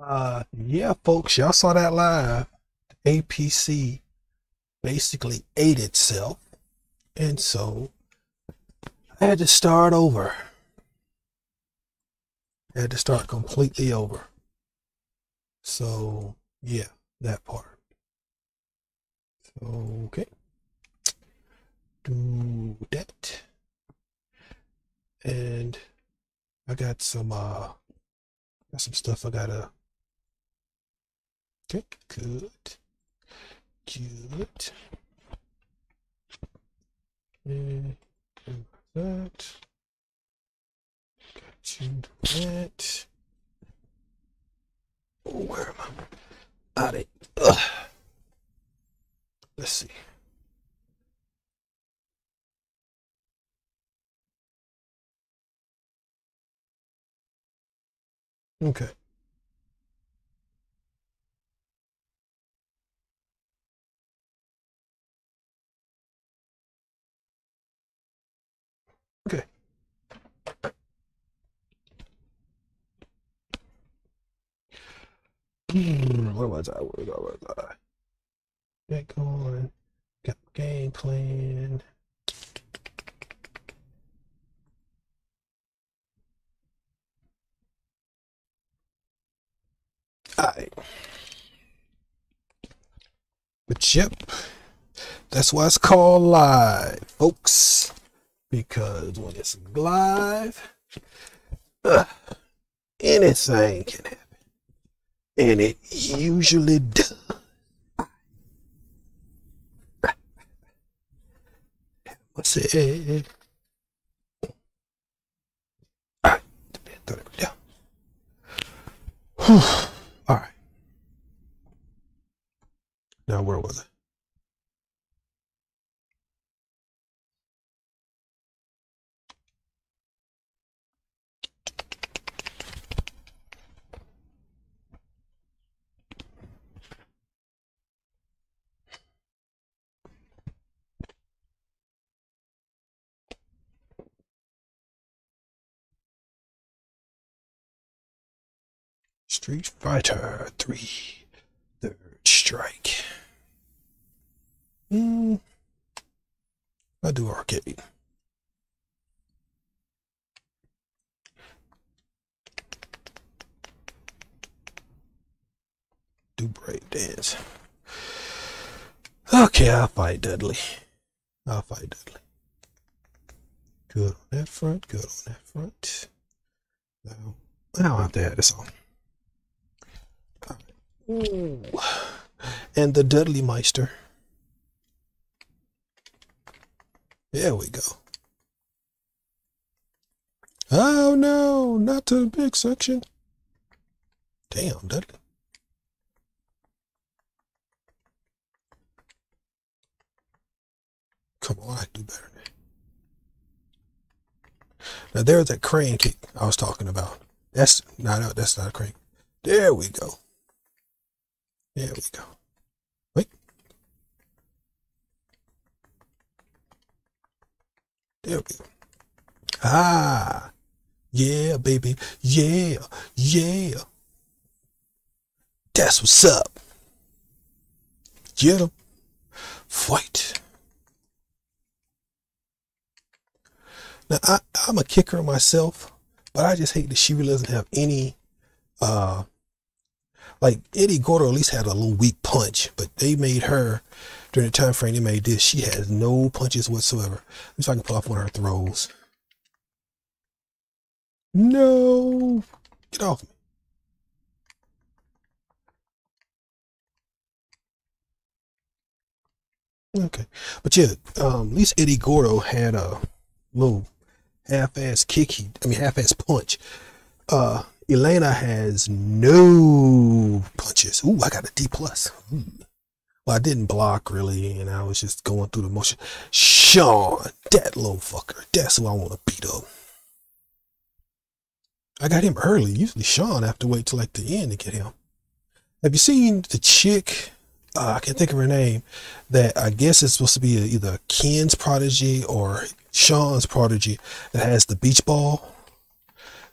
Uh, yeah, folks, y'all saw that live. APC basically ate itself, and so I had to start over. I had to start completely over. So yeah, that part. So, okay, do that, and I got some uh, got some stuff I gotta Okay, good. Good. And that. Got you that. Oh, where am I? Out it. Ugh. Let's see. Okay. Okay. Hmm, where was I? Where was I? Get going. Got game plan. Alright. But yep. That's why it's called live, folks because when it's live, uh, anything can happen. And it usually does. What's it? All right, throw it down. All right. Now, where was I? Street Fighter 3 Third Strike. Hmm. I do arcade. Do break dance. Okay, I'll fight Dudley. I'll fight Dudley. Good on that front, good on that front. Now, I don't have to add this on. Ooh. And the Dudley Meister. There we go. Oh no, not to the big section. Damn, Dudley. Come on, I do better. Now there's that crane kick I was talking about. That's not that's not a crane. There we go. There we go. Ah. Yeah, baby. Yeah. Yeah. That's what's up. Get him. Fight. Now, I, I'm a kicker myself, but I just hate that she really doesn't have any uh, like Eddie Gordo at least had a little weak punch, but they made her during the time frame they made this. She has no punches whatsoever. If I can pull off one of her throws. No, get off me. Okay, but yeah, um, at least Eddie Gordo had a little half-ass kick. He, I mean, half-ass punch. Uh, Elena has no punches. Ooh, I got a D plus. I didn't block really, and I was just going through the motion. Sean, that little fucker. That's who I want to beat up. I got him early. Usually Sean I have to wait till like the end to get him. Have you seen the chick? Uh, I can't think of her name. That I guess is supposed to be a, either Ken's prodigy or Sean's prodigy that has the beach ball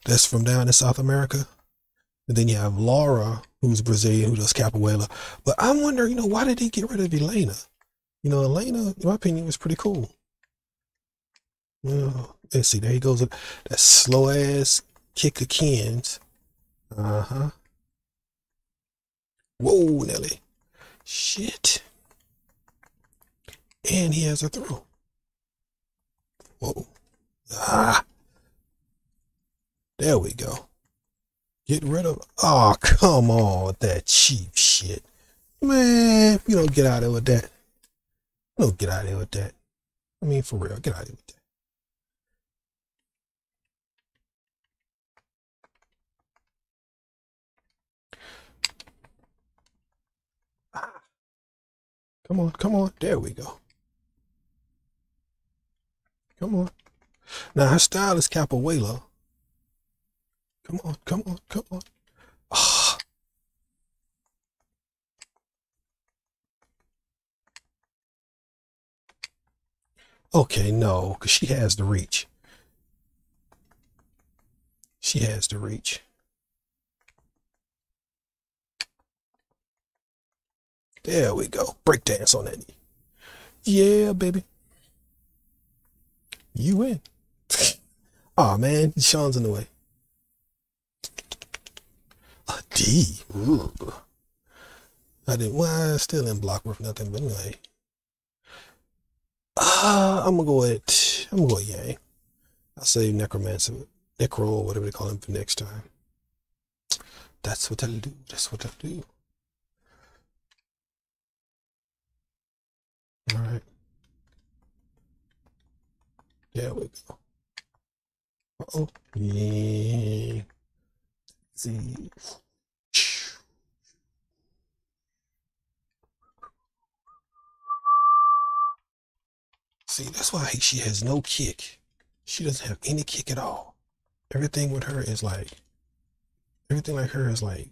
that's from down in South America. And then you have Laura, who's Brazilian, who does capoeira. But I wonder, you know, why did he get rid of Elena? You know, Elena, in my opinion, was pretty cool. Well, let's see, there he goes. That slow ass kick of Ken's. Uh huh. Whoa, Nelly. Shit. And he has a throw. Whoa. Ah. There we go. Get rid of. Oh, come on that cheap shit. Man, you don't get out of there with that. You don't get out of here with that. I mean, for real, get out of here with that. Ah. Come on, come on. There we go. Come on. Now her style is capoeira. Come on, come on, come on. Ah. Okay, no, because she has the reach. She has the reach. There we go. Break dance on that knee. Yeah, baby. You win. oh man, Sean's in the way. A D. Ooh. I didn't. Well, I still didn't block worth nothing, but anyway. Uh, I'm gonna go with. I'm gonna go with Yang. I'll save Necromancer, Necro, or whatever they call him for next time. That's what I'll do. That's what I'll do. All right. There we go. Uh oh. Yeah. See. See, that's why she has no kick. She doesn't have any kick at all. Everything with her is like, everything like her is like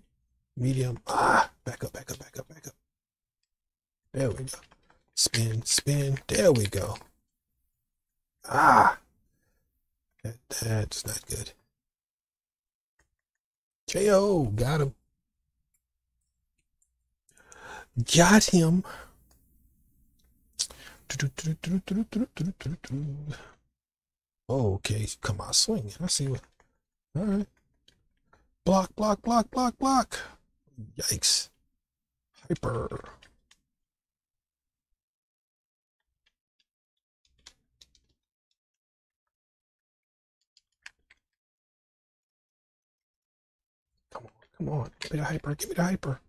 medium. Ah, back up, back up, back up, back up. There we go. Spin, spin. There we go. Ah, that, that's not good. J.O. got him. Got him. Okay, come on, swing. I see what. All right. Block, block, block, block, block. Yikes. Hyper. Come on. Give me the hyper. Give me the hyper.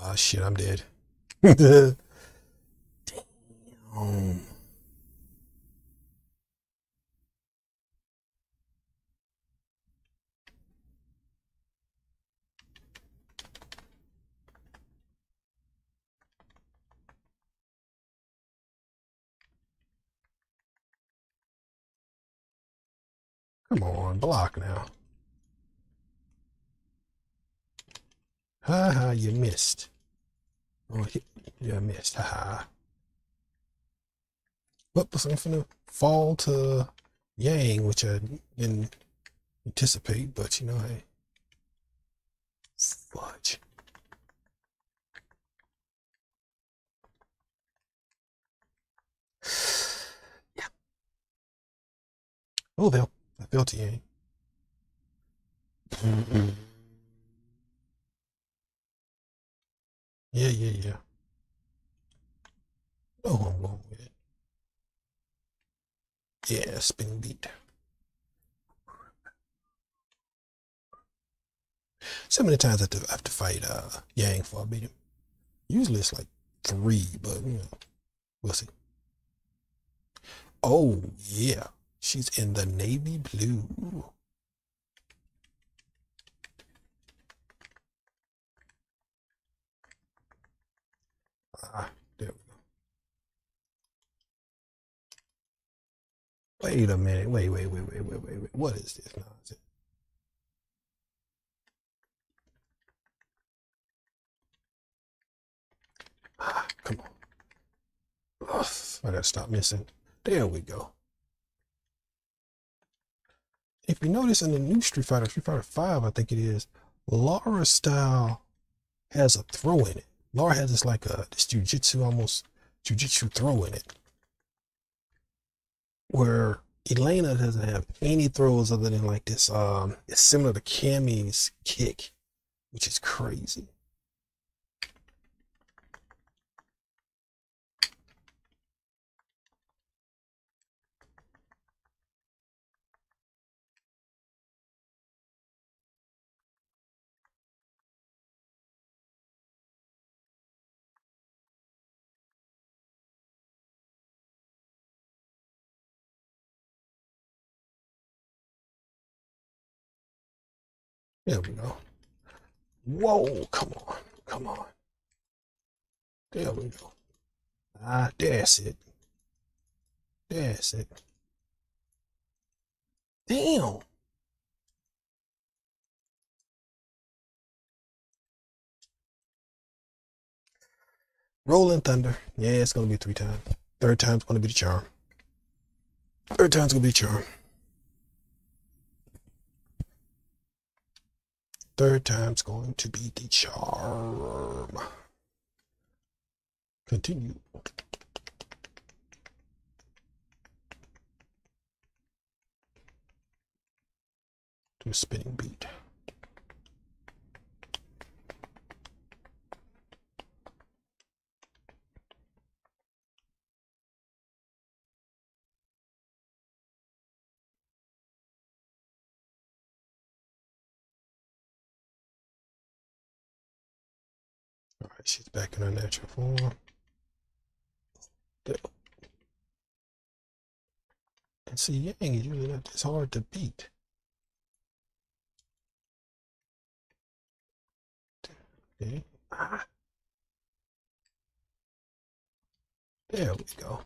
Oh shit, I'm dead. Damn. Come on, block now. Ha ha, you missed. Oh, you missed. Ha ha. Was I'm finna fall to Yang, which I didn't anticipate, but you know, hey. Fudge. Yeah. Oh, well, I to Yang. Yeah, yeah, yeah. Oh, going with it. Yeah, spin beat. So many times I have to, I have to fight uh, Yang for I beat him. Usually it's like three, but you know, we'll see. Oh, yeah. She's in the navy blue. Ah, there we go. Wait a minute. Wait, wait, wait, wait, wait, wait, wait. What is this nonsense? Ah, come on. Ugh, I gotta stop missing. There we go. if you notice in the new Street Fighter, Street Fighter 5, I think it is, Laura's style has a throw in it. Laura has this like a this jujitsu almost jujitsu throw in it. Where Elena doesn't have any throws other than like this um it's similar to Cammy's kick, which is crazy. There we go. Whoa, come on, come on. There we go. Ah, that's it. That's it. Damn. Rolling Thunder. Yeah, it's gonna be three times. Third time's gonna be the charm. Third time's gonna be the charm. Third time's going to be the charm. Continue. To a spinning beat. She's back in her natural form. And see, Yang is usually not this hard to beat. Okay. Ah. There we go.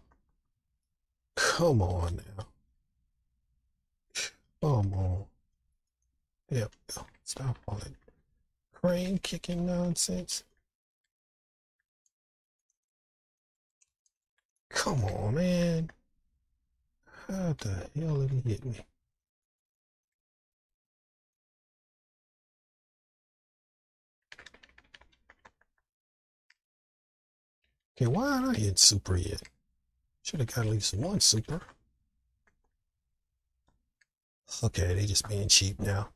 Come on now. Come on. There we go. Stop all that crane kicking nonsense. Come on, man. How the hell did he hit me? Okay, why not I hit super yet? Should have got at least one super. Okay, they just being cheap now.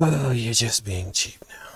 Oh, you're just being cheap now.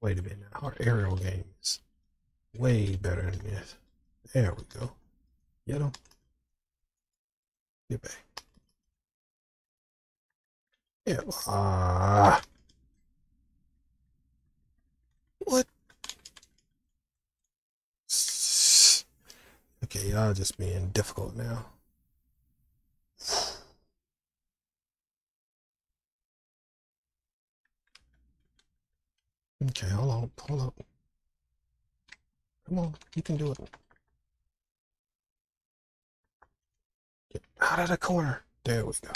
Wait a minute. Our aerial game is way better than this. There we go. Get him. Get back. Yeah. Ah. What? Okay, y'all just being difficult now. Okay, hold on, hold up. Come on, you can do it. Get out of the corner. There we go.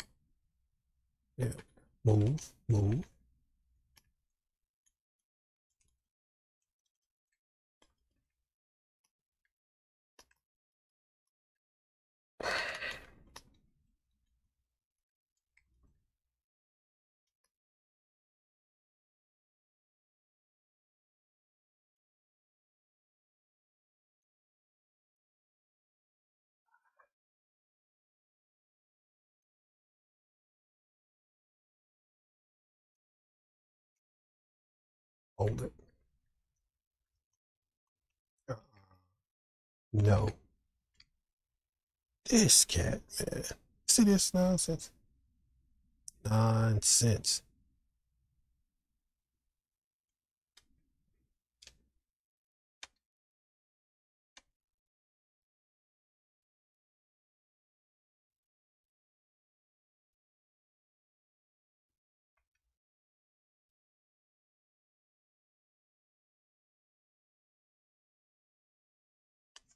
Yeah. Move, move. Hold it. Uh, no. This cat, man. See this nonsense? Nonsense.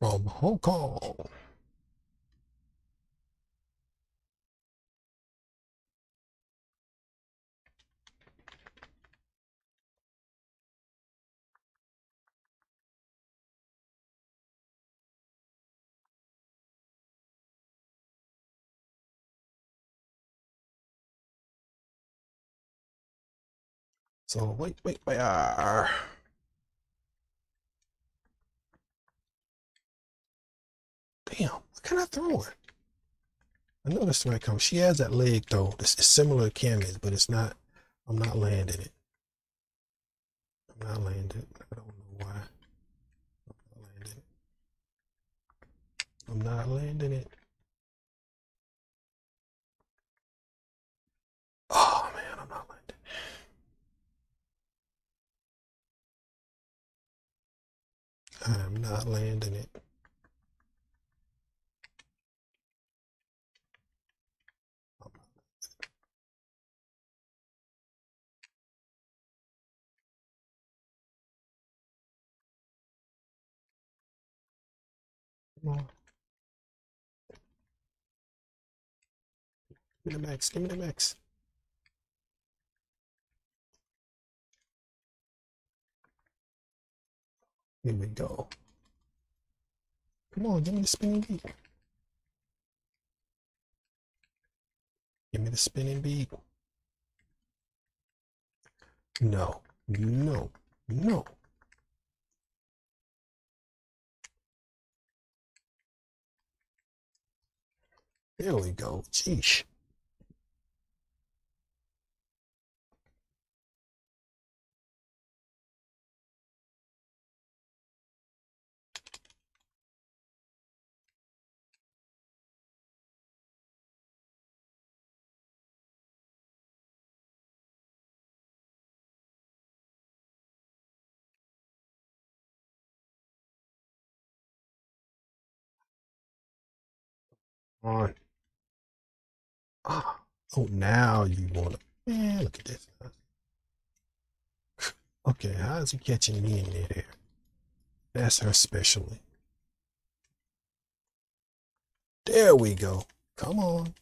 From Hong Kong. So wait, wait, wait. Ah. Damn, what can I throw her? I know this right come. She has that leg though. This is similar to Cammy's, but it's not. I'm not landing it. I'm not landing. It. I don't know why. I'm not landing it. I'm not landing it. Oh man, I'm not landing. I'm not landing it. On. Give me the max. Give me the max. Here we go. Come on, give me the spinning beat. Give me the spinning beat. No, no, no. There we go. Jeesh. On. Ah. Oh, now you want to. Man, look at this. Okay, how is he catching me in midair? That's her specialty. There we go. Come on.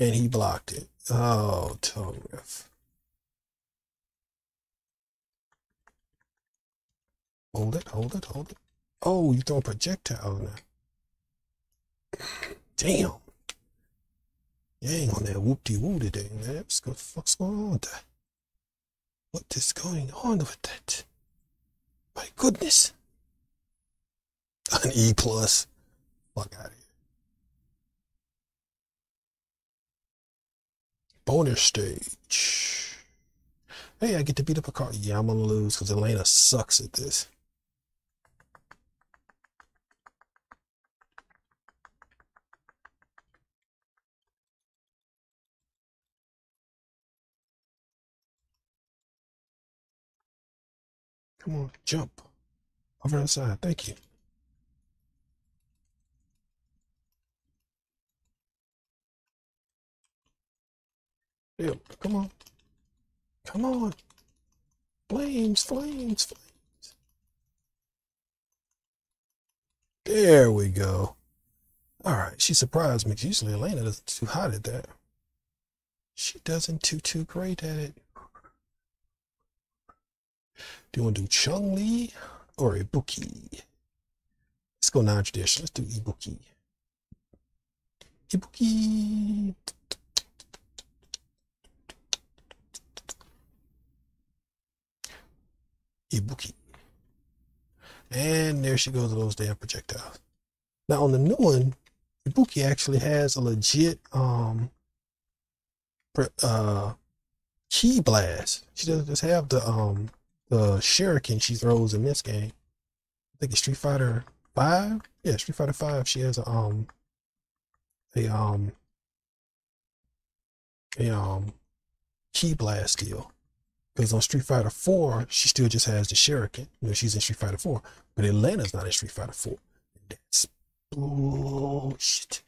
And he blocked it. Oh, Torif. Hold it, hold it, hold it. Oh, you throw a projectile now. Damn. You on that whoop-de-woo today, man. What's the fuck's going on with that? What is going on with that? My goodness. An E plus. Fuck out of here. Bonus stage. Hey, I get to beat up a car. Yeah, I'm gonna lose because Elena sucks at this. Come on, jump. Over the side. Thank you. Yeah, come on. Come on. Flames, flames, flames. There we go. All right, she surprised me. Usually Elena doesn't too hot at that. She doesn't too too great at it. Do you want to do Chun-Li or Ibuki? Let's go non-traditional. Let's do Ibuki. Ibuki. Ibuki. And there she goes with those damn projectiles. Now on the new one, Ibuki actually has a legit um uh ki blast. She doesn't just have the um the shuriken she throws in this game. I think it's Street Fighter Five. Yeah, Street Fighter Five. She has a um a um a um ki blast deal. Because on Street Fighter 4, she still just has the Shuriken. You know, she's in Street Fighter 4. But Elena's not in Street Fighter 4. That's bullshit.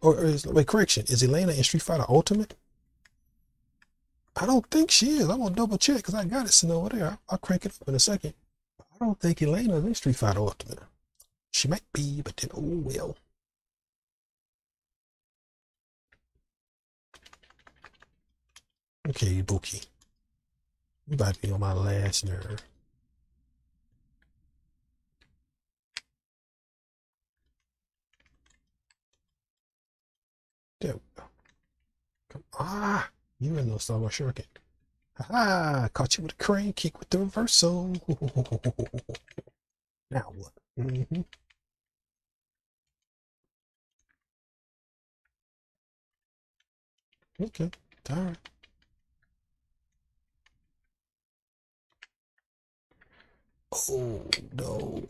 Or, or is, wait, correction. Is Elena in Street Fighter Ultimate? I don't think she is. I'm gonna double check because I got it sitting over there. I'll, I'll crank it up in a second. I don't think Elena is in Street Fighter Ultimate. She might be, but then oh well. Okay, Bookie. You about to be on my last nerve. There we go. Come ah, you in those Star Wars Shuriken. Ha Caught you with a crane kick with the reversal. now what? Mm-hmm. Okay, all right. Oh no.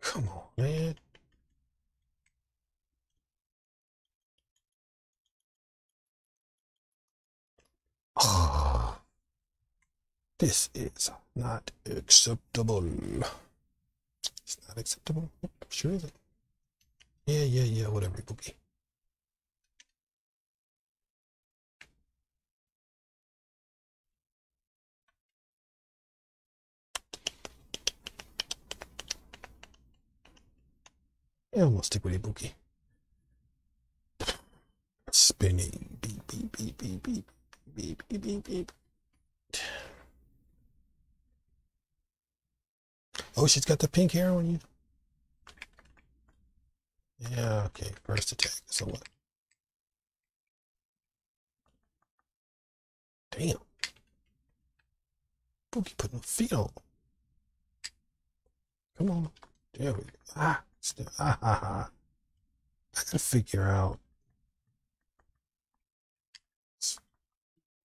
Come on, man. This is not acceptable. It's not acceptable. Sure is it? Yeah, yeah, yeah, whatever be. Yeah, gonna stick with Ibuki. Spinning. Beep, beep, beep, beep, beep, beep, beep, beep, beep. Oh, she's got the pink hair on you. Yeah, okay. First attack. So what? Damn. Boogie putting feet on. Come on. There we go. Ah. Still, ah, ah, ah. I gotta figure out.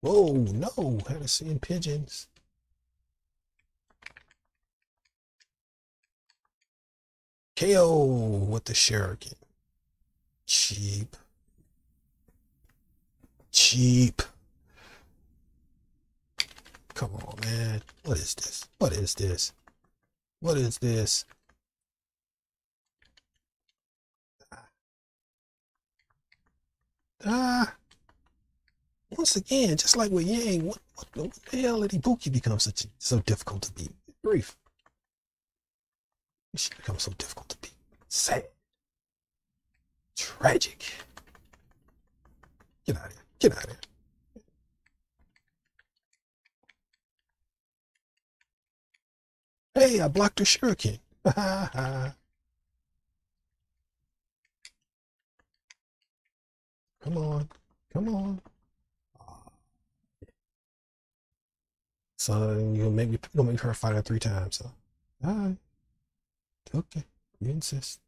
Whoa, no, had to see in pigeons. KO with the shuriken. Cheap. Cheap. Come on, man. What is this? What is this? What is this? Ah. Once again, just like with Yang, what, what, what the hell did Ibuki become such so difficult to beat? Brief. She becomes so difficult to beat. Sad. Tragic. Get out of here. Get out of here. Hey, I blocked her shuriken. Come on. Come on. So you're gonna make me you're gonna make her fight her three times, so alright. Okay, you insist.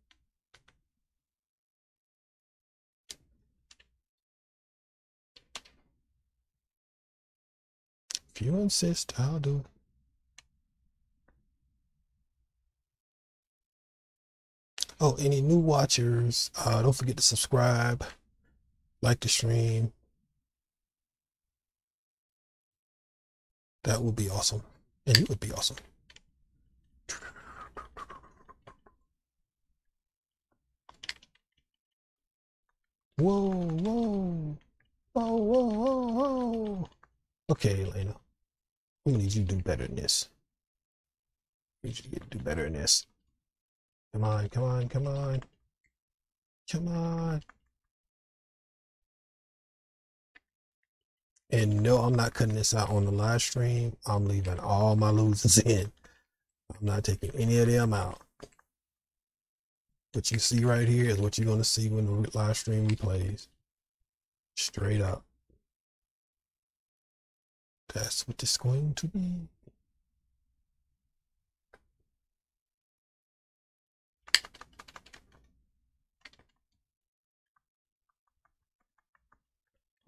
If you insist, I'll do. Oh, any new watchers, uh, don't forget to subscribe like the stream. That would be awesome. And you would be awesome. Whoa, whoa. Whoa, whoa, whoa, whoa. Okay, Elena. I'm need you to do better than this. I need you to do better than this. Come on, come on, come on. Come on. And no, I'm not cutting this out on the live stream. I'm leaving all my losers in. I'm not taking any of them out. What you see right here is what you're going to see when the live stream replays. Straight up. That's what it's going to be.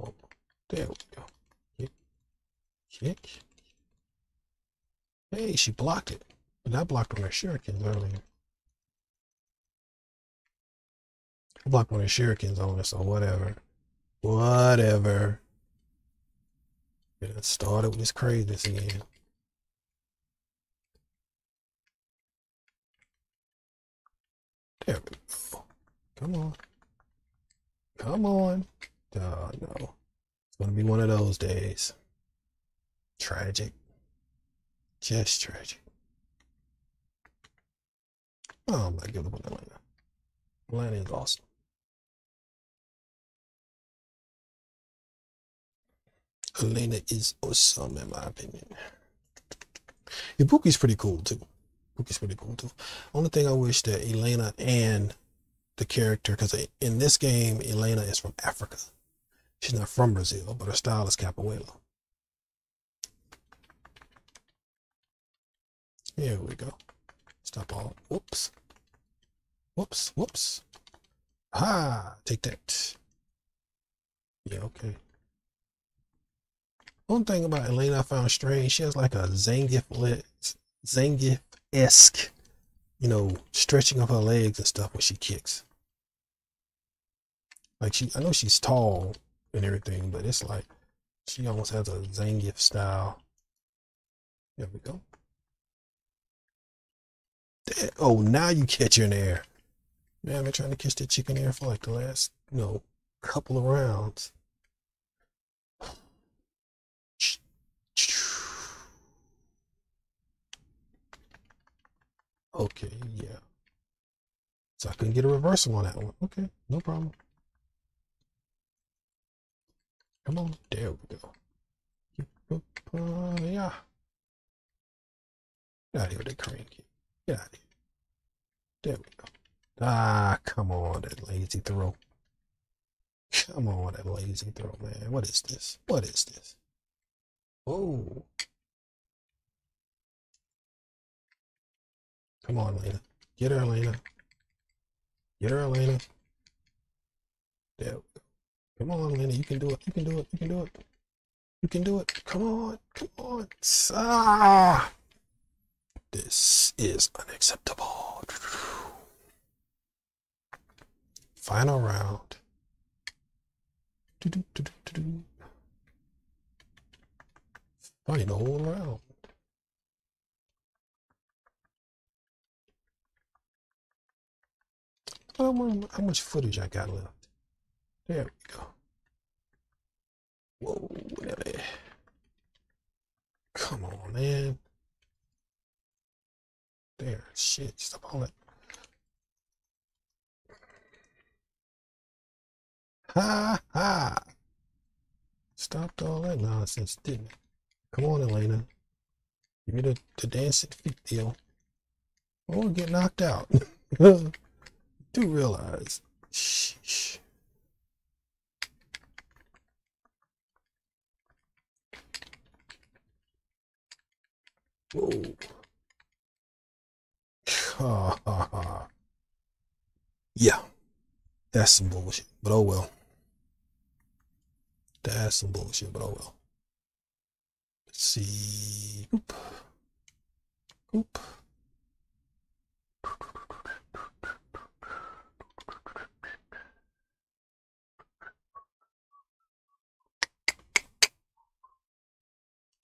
Oh, there we go. Kick. Hey, she blocked it. But I blocked one of shurikens earlier. I blocked one of her shurikens on us or whatever. Whatever. It started with this craziness again. There we go. Come on. Come on. Oh, no. It's gonna be one of those days. Tragic. Just tragic. Oh my god, Atlanta. Atlanta is awesome. Elena is awesome in my opinion. Ibuki's pretty cool too. Ibuki's pretty cool too. Only thing I wish that Elena and the character, because in this game, Elena is from Africa. She's not from Brazil, but her style is capoeira. Here we go. Stop all. Whoops. Whoops. Whoops. Ah, take that. Yeah, okay. One thing about Elena I found strange, she has like a Zangief Zangief esque, you know, stretching of her legs and stuff when she kicks. Like she, I know she's tall and everything, but it's like she almost has a Zangief style. There we go. There, oh, now you catch the air. Man, I've been trying to catch that chicken air for like the last, you know, couple of rounds. Okay, yeah. So I couldn't get a reversal on that one. Okay, no problem. Come on, there we go. Yeah. Out here with that crane here. There we go. Ah, come on, that lazy throw. Come on, that lazy throw, man. What is this? What is this? Oh. Come on, Lena. Get her, Lena. Get her, Lena. There we go. Come on, Lena. You can do it. You can do it. You can do it. You can do it. Come on. Come on. Ah! This is unacceptable. Final round. Final round. How much footage I got left? There we go. Whoa, Nelly. Come on, man. There, shit, stop all that. Ha ha! Stopped all that nonsense, didn't it? Come on, Elena. Give me the, the dancing feet deal. Oh, or get knocked out. Do realize. Sheesh. Whoa. Yeah. That's some bullshit. But oh well. That's some bullshit, but oh well. Let's see. Oop. Oop.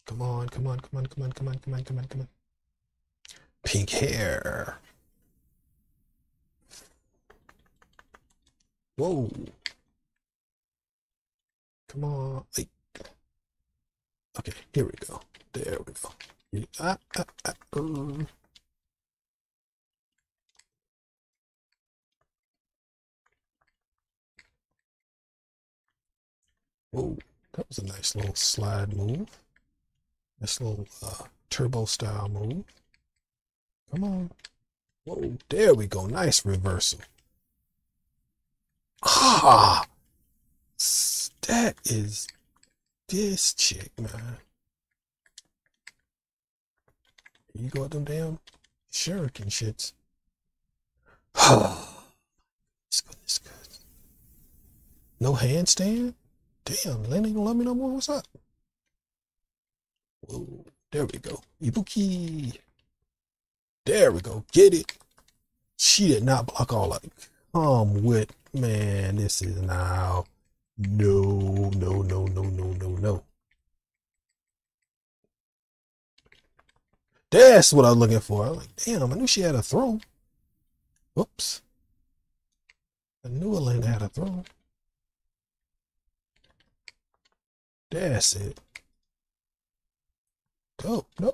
Come on, come on, come on, come on, come on, come on, come on, come on. Pink hair. Whoa. Come on. Okay, here we go. There we go. Ah, ah, ah, uh. Whoa, that was a nice little slide move. Nice little uh, turbo style move. Come on. Whoa, there we go. Nice reversal. Ah! That is this chick, man. You got them damn shuriken shits. Oh, goodness, good. No handstand? Damn, ain't gonna let me no more. What's up? Whoa, there we go. Ibuki. There we go. Get it. She did not block all it. Come with, man, this is now. No, no, no, no, no, no, no. That's what I was looking for. I was like, damn, I knew she had a throw. Whoops. I knew Elena had a throw. That's it. Go. No.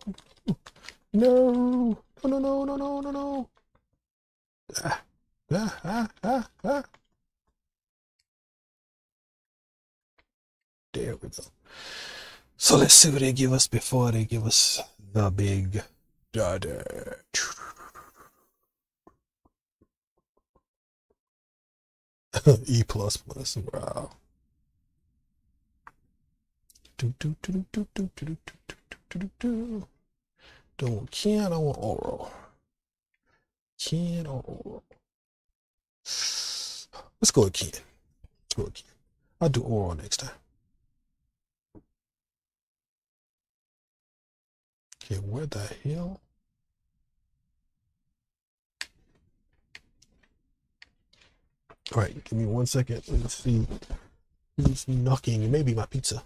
No. No, no, no, no, no, no, no. Ah, ah, ah, ah, ah. There we go. So let's see what they give us before they give us the big daughter. e plus plus. Wow. Do, do, do, do, do, do, do, do, do, do, do. Don't want Ken, I want Oro. Or Oro. Let's go Ken. Let's go Ken. I'll do Oro next time. Okay, where the hell? All right, give me one second. Let's see who's knocking. It may be my pizza.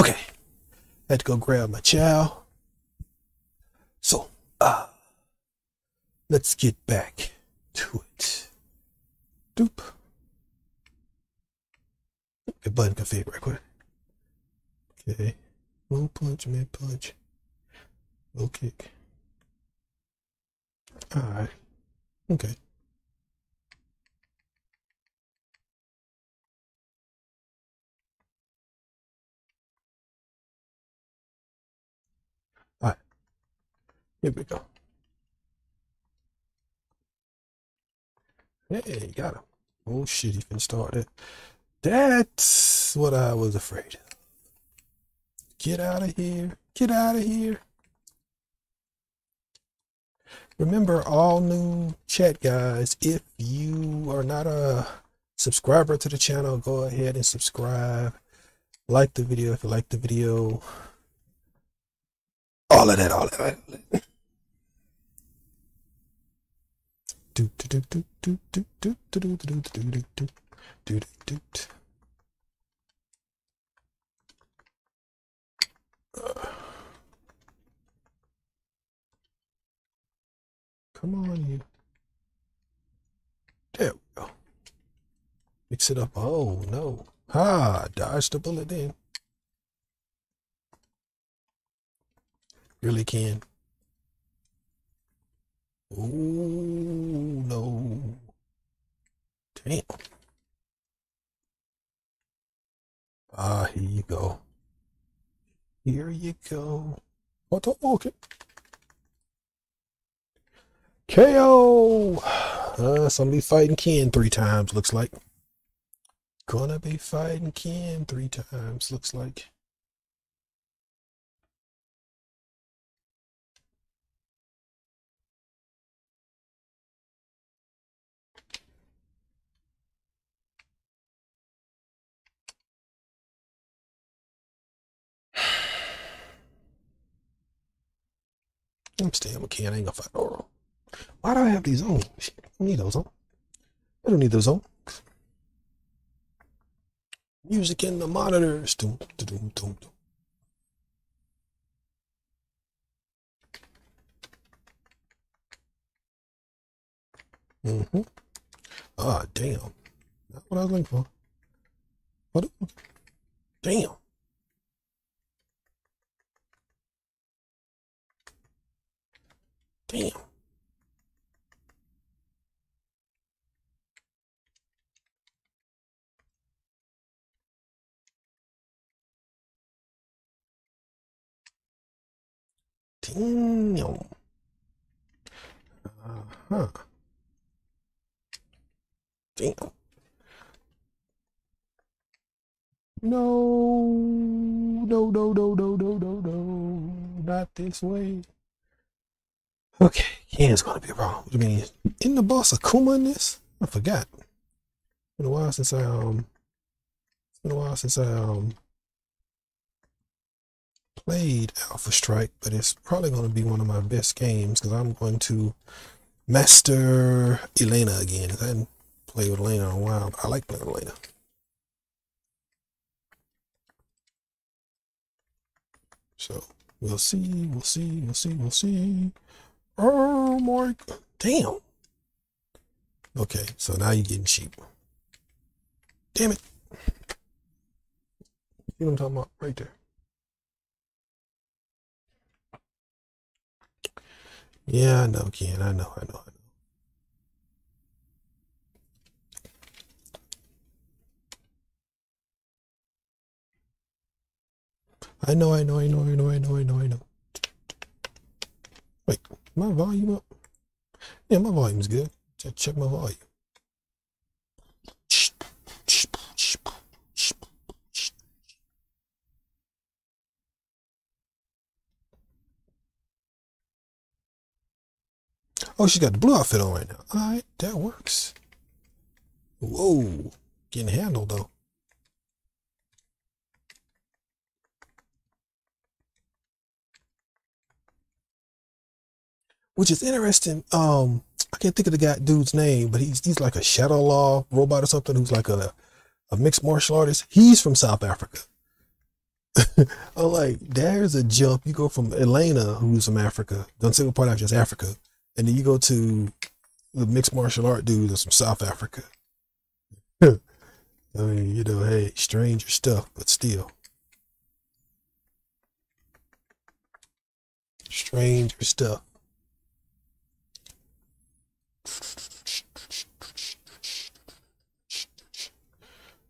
Okay. Had to go grab my chow. So, uh, let's get back to it. Doop. Get button config right quick. Okay. Low punch, mid punch. Low kick. Alright. Okay. Alright. Here we go. Hey, got him. Oh shit, he finna start it. That's what I was afraid of. Get out of here. Get out of here. Remember, all new chat guys, if you are not a subscriber to the channel, go ahead and subscribe. Like the video if you like the video. All of that, all of that. Come on, you. There we go. Mix it up. Oh no. Ha! Dodge the bullet then. Really can. Oh no. Damn. Ah, here you go. Here you go. What the okay. KO. Uh, somebody fighting Ken three times, looks like. Gonna be fighting Ken three times, looks like. I'm staying with Ken. I ain't gonna fight Oro. Why do I have these on? I don't need those on. I don't need those on. Music in the monitors. Doom, doom, doom, doom. Mm-hmm. Ah, damn. Not what I was looking for. What? Damn. Damn. Damn. Uh-huh. Damn. No, no, no, no, no, no, no, no, not this way. Okay, it's gonna be a problem. You mean? In the boss Akuma in this? I forgot. It's been a while since I um. It's been a while since I um played Alpha Strike, but it's probably going to be one of my best games because I'm going to master Elena again. I hadn't played with Elena in a while, I like playing with Elena. So we'll see, we'll see, we'll see, we'll see. Oh my, damn. Okay, so now you're getting cheap. Damn it. See what I'm talking about? Right there. Yeah, I know, Ken. I know, I know, I know. I know, I know, I know, I know, I know, I know, I know. Wait, my volume up? Yeah, my volume's good. Check, check my volume. Oh, she's got the blue outfit on right now. All right, that works. Whoa, getting handled though. Which is interesting. Um, I can't think of the guy dude's name, but he's he's like a Shadaloo robot or something who's like a a mixed martial artist. He's from South Africa. I'm like, there's a jump. You go from Elena, who's from Africa, don't single part out just Africa, and then you go to the mixed martial art dude that's from South Africa. I mean, you know, hey, stranger stuff, but still. Stranger stuff.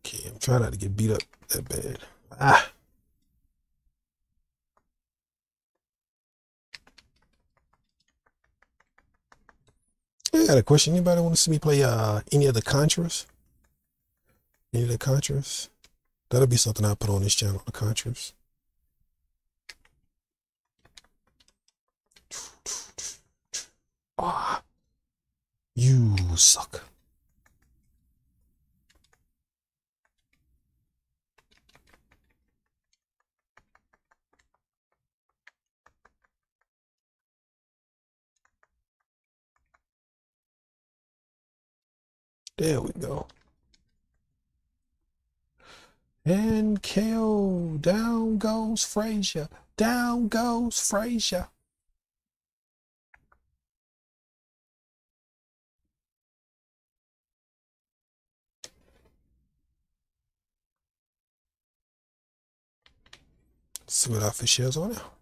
Okay, I'm trying not to get beat up that bad. Ah. I got a question. Anybody want to see me play uh, any of the Contras? Any of the Contras? That'll be something I'll put on this channel, the Contras. Ah, you suck. There we go. And KO. Down goes Frazier. Down goes Frazier. See what outfit she has on now.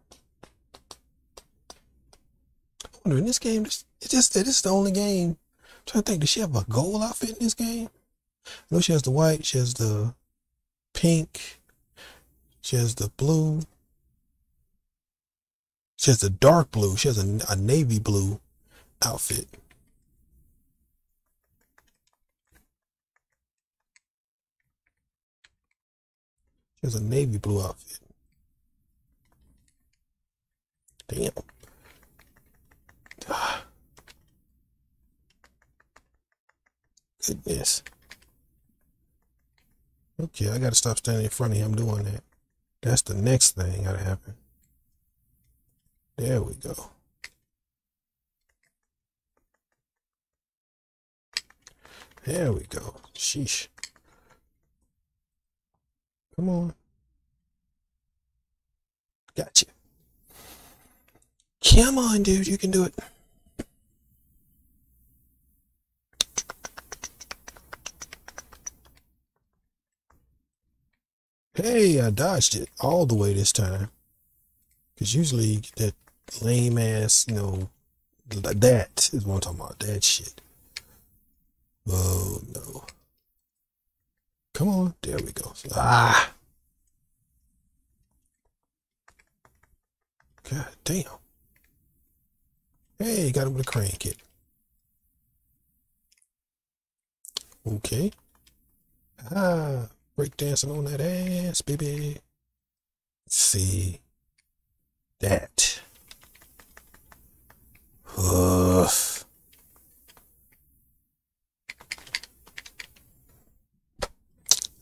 I wonder in this game, it's just it is the only game. I'm trying to think, does she have a gold outfit in this game? I know she has the white, she has the pink, she has the blue, she has the dark blue, she has a, a navy blue outfit. She has a navy blue outfit. Damn. Ah. Goodness. Okay, I gotta stop standing in front of him doing that. That's the next thing gotta happen. There we go. There we go. Sheesh. Come on. Gotcha. Come on, dude. You can do it. Hey, I dodged it all the way this time. Because usually that lame ass, you know, that is what I'm talking about. That shit. Oh, no. Come on. There we go. Ah. God damn. Hey, got him with a crane kick. Okay. Ah, break dancing on that ass, baby. Let's see. That. Ugh.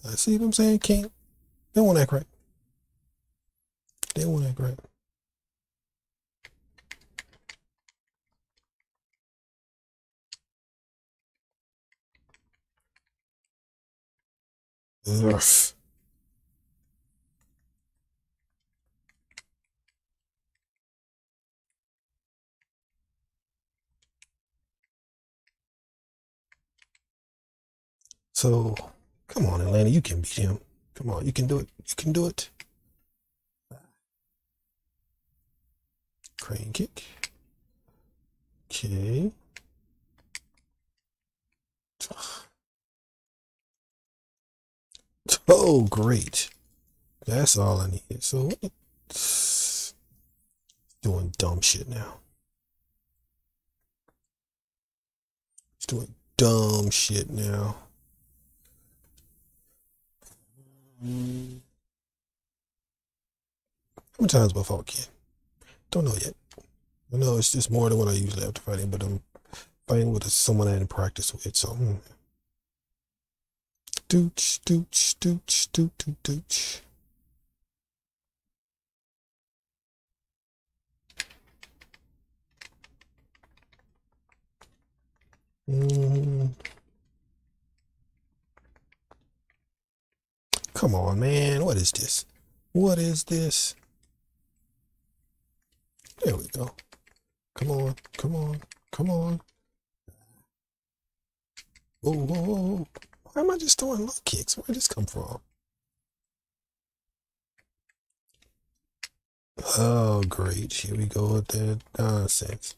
I see what I'm saying, King. They want that crap. They want that crap. Ugh. So, come on, Atlanta, you can beat him. Come on, you can do it. You can do it. Crane kick. Okay. Oh, great. That's all I need. So, doing dumb shit now. Doing dumb shit now. How many times fought Ken? Don't know yet. I know it's just more than what I usually have to fight in, but I'm fighting with someone I didn't practice with, so. Hmm. Dooch, dooch, dooch, dooch, dooch, dooch. Mm. Come on, man. What is this? What is this? There we go. Come on, come on, come on. Whoa, whoa, whoa. Why am I just throwing low kicks? Where did this come from? Oh, great. Here we go with that nonsense.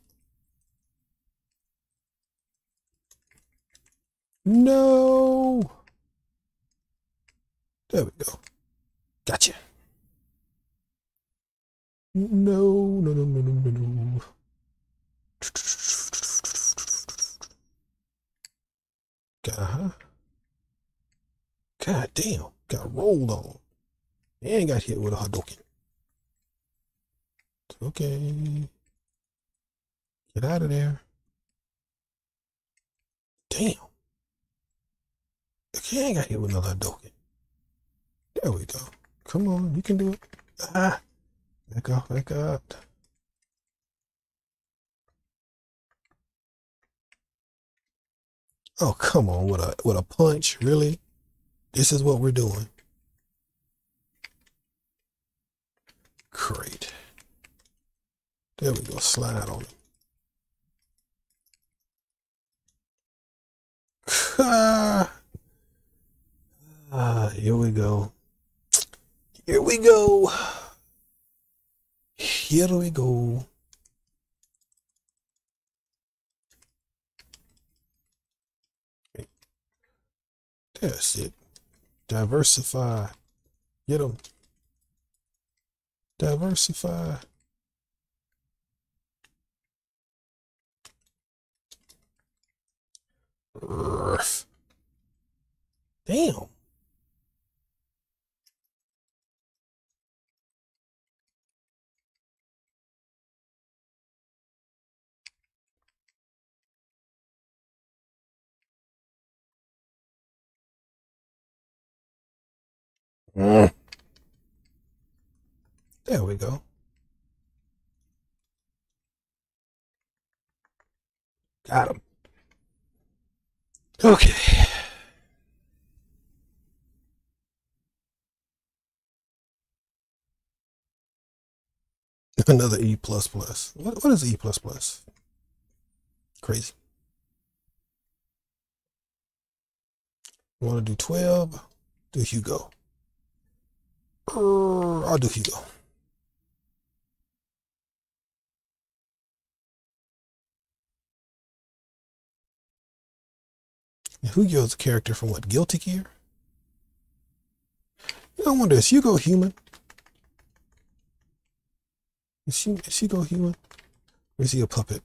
No. There we go. Gotcha. No, no, no, no, no, no, no. Uh-huh. God damn. Got rolled on. And got hit with a Hadouken. Okay. Get out of there. Damn. Okay, I got hit with another Hadouken. There we go. Come on, you can do it. Ah, back up, back up. Oh, come on, with a with a punch, really? This is what we're doing. Great. There we go. Slide on it. Ah, here we go. Here we go. Here we go. That's it. Diversify. Get them. Diversify. Damn. Mm. There we go. Got him. Okay. Another E plus plus. What what is E plus plus? Crazy. Want to do twelve? Do Hugo. Uh, I'll do Hugo. Hugo's a character from what? Guilty Gear? I wonder, is Hugo human? Is she is Hugo human? Or is he a puppet?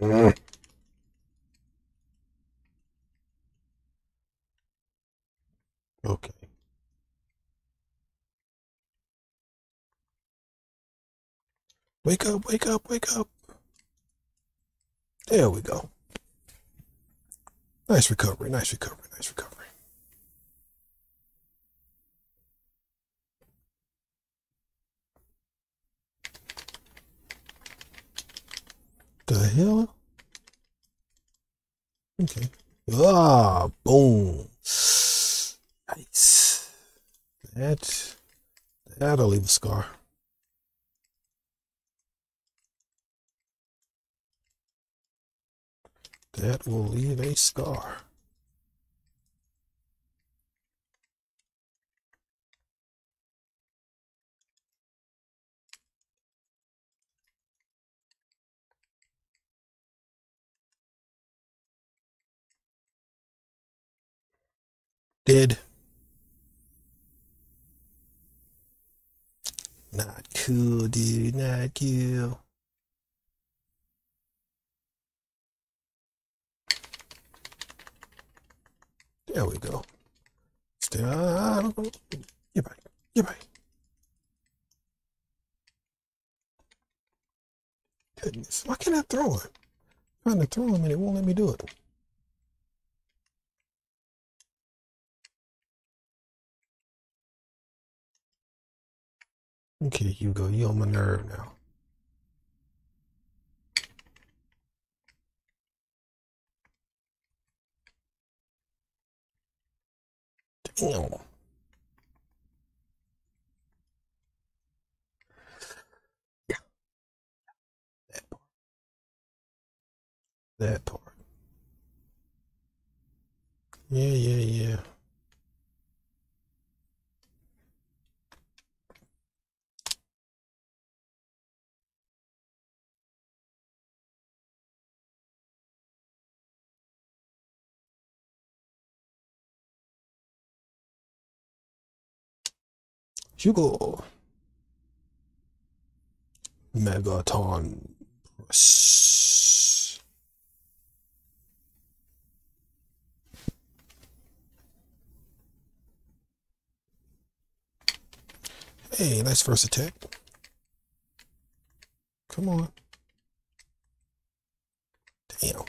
Mm. Okay. Wake up, wake up, wake up. There we go. Nice recovery, nice recovery, nice recovery. The hell? Okay. Ah, boom. Nice. That, that'll leave a scar. That will leave a scar. Dead. Not cool, dude. Not cool. There we go. Stay on. Get back. Get back. Goodness. Why can't I throw him? I'm trying to throw him and it won't let me do it. Okay, Hugo, you on my nerve now. Damn. Yeah. That part. That part. Yeah, yeah, yeah. Hugo. Megaton. Press. Hey, nice first attack. Come on. Damn.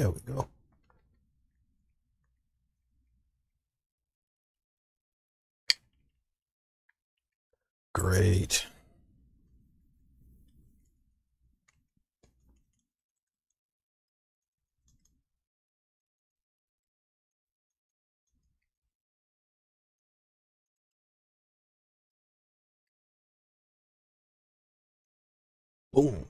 There we go. Great. Boom.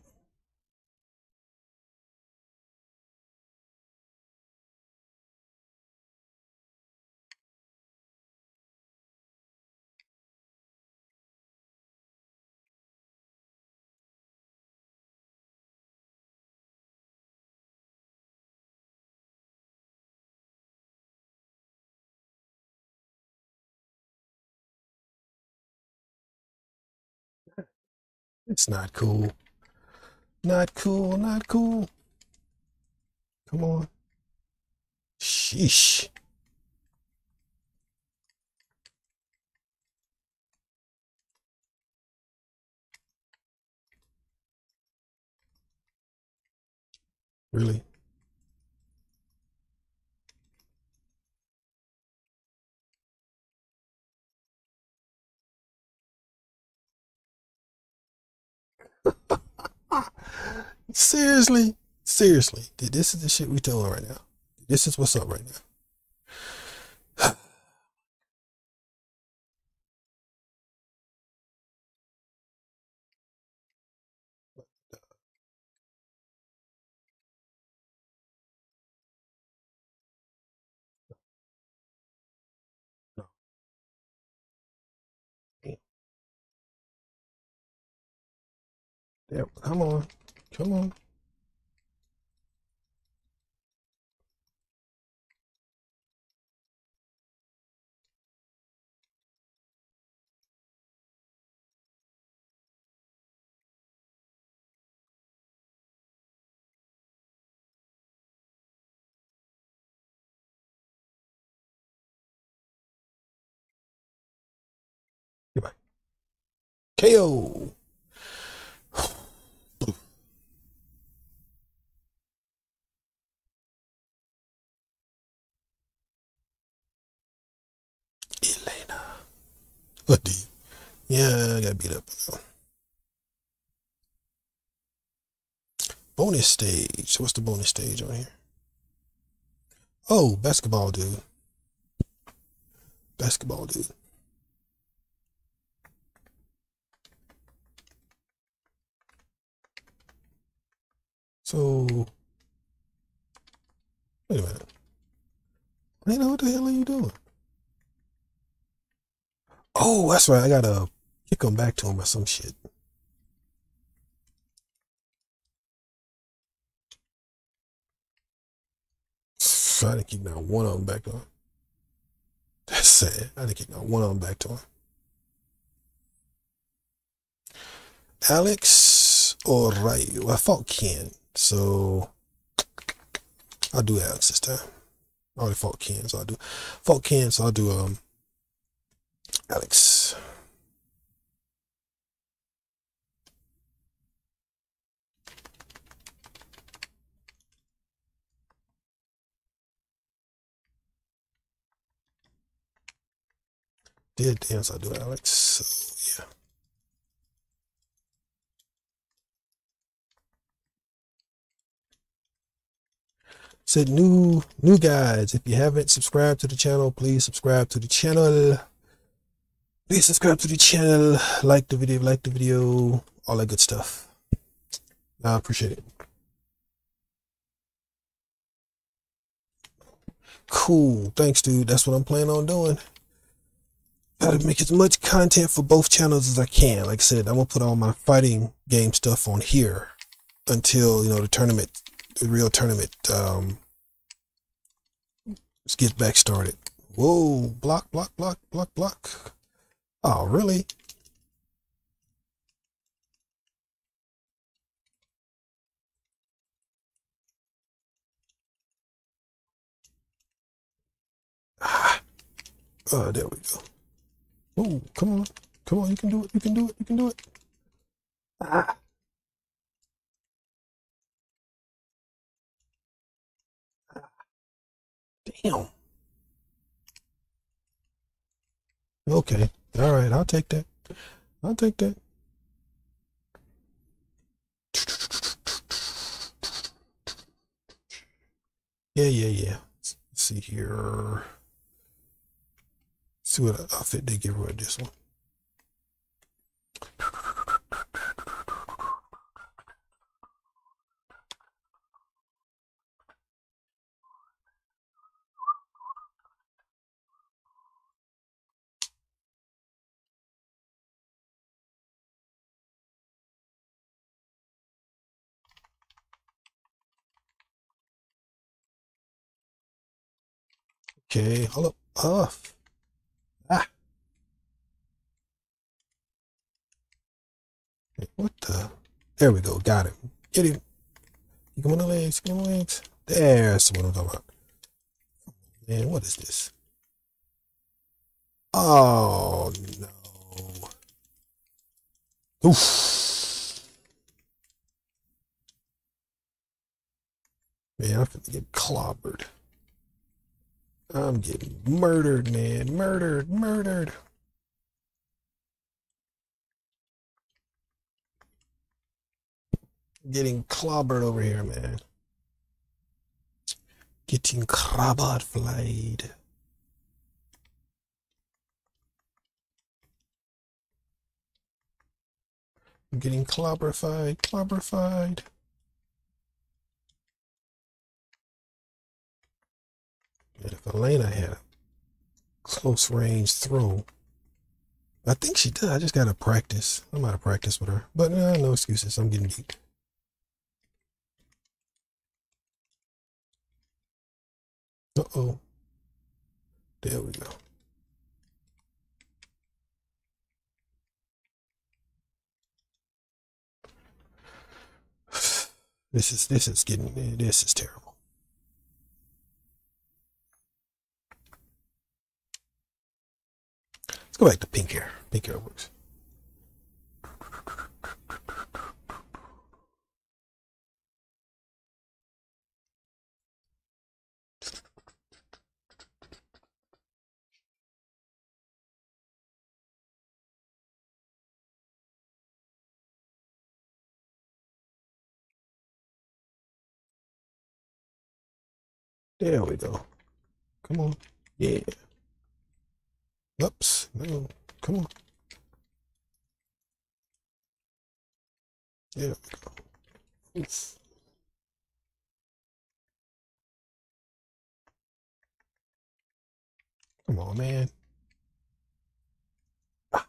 It's not cool. Not cool, not cool. Come on. Sheesh. Really? Seriously? Seriously. This is the shit we doing right now. This is what's up right now. Yeah, come on. Come on. KO. What? Yeah, I got beat up. Bonus stage. What's the bonus stage on here? Oh, basketball dude. Basketball dude. So, wait a minute. Lena, what the hell are you doing? Oh, that's right. I gotta kick him back to him or some shit. I didn't kick not one of them back him. That's sad. I didn't kick not one of them back to him. Alex or Ryu? I fought Ken, so I'll do Alex this time. I already fought Ken, so I'll do fought Ken, so I'll do um Alex. Did dance, I'll do Alex. So yeah. Said new new guys, if you haven't subscribed to the channel, please subscribe to the channel. Please subscribe to the channel, like the video, like the video, all that good stuff. I appreciate it. Cool. Thanks, dude. That's what I'm planning on doing. Gotta make as much content for both channels as I can. Like I said, I'm gonna put all my fighting game stuff on here until you know the tournament, the real tournament, um, let's get back started. Whoa! Block, block, block, block, block. Oh, really? Ah. Oh, there we go. Oh, come on. Come on, you can do it. You can do it. You can do it. Ah. Damn. Okay. All right. I'll take that. I'll take that. Yeah, yeah, yeah. Let's see here. See what outfit they give her this one. Okay, up. Off. Ah. What the? There we go. Got him. Get him. Get him on the legs. Get him the legs. There's what I'm talking about. Man, what is this? Oh, no. Oof. Man, I'm finna get clobbered. I'm getting murdered, man. Murdered, murdered. Getting clobbered over here, man. Getting clobbered flayed. I'm getting clobberfied, clobberfied. And if Elena had a close range throw, I think she did. I just gotta practice. I'm out of practice with her. But uh, no excuses. I'm getting beat. Uh oh. There we go. This is this is getting this is terrible. Let's go back to pink hair. Pink hair works. There we go. Come on. Yeah. Oops. No. Come on. There we go. Oof. Come on, man. Ah.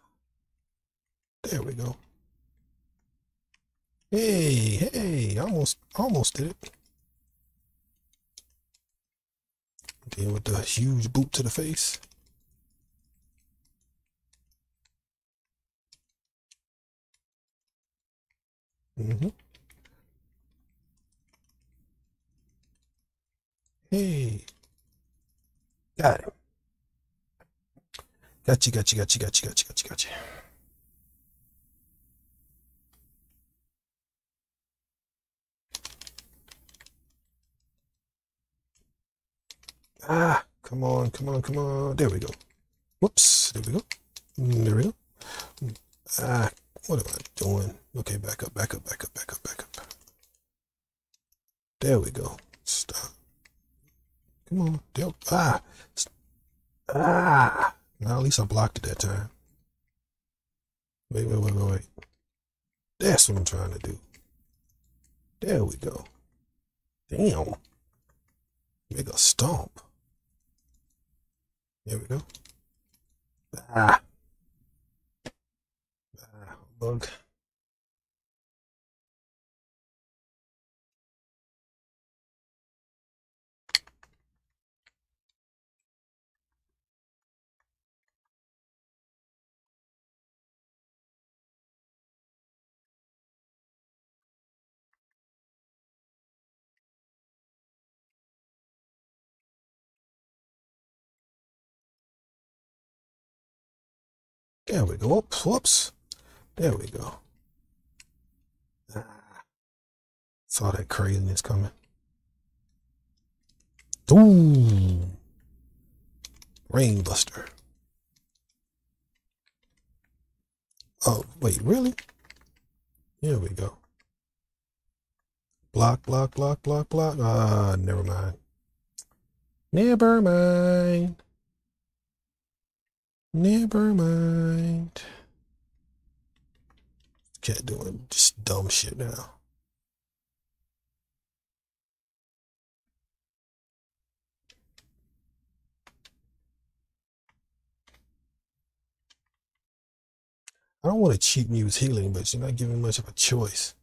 There we go. Hey, hey, almost, almost did it. Then with the huge boot to the face. Mm-hmm. Hey. Got it. Gotcha, gotcha, gotcha, gotcha, gotcha, gotcha, gotcha. Ah, come on, come on, come on. There we go. Whoops. There we go. Mm, There we go. Ah, what am I doing? Okay, back up, back up, back up, back up, back up. There we go. Stop. Come on. There. Ah. Ah. Well, at least I blocked it that time. Wait, wait, wait, wait, wait. That's what I'm trying to do. There we go. Damn. Make a stomp. There we go. Ah. Ah, bug. There we go. Whoops, whoops. There we go. Ah, saw that craziness coming. Ooh. Rainbuster. Oh, wait, really? Here we go. Block, block, block, block, block. Ah, never mind. Never mind. Never mind. Cat doing just dumb shit now. I don't want to cheat Muse healing, but you're not giving much of a choice.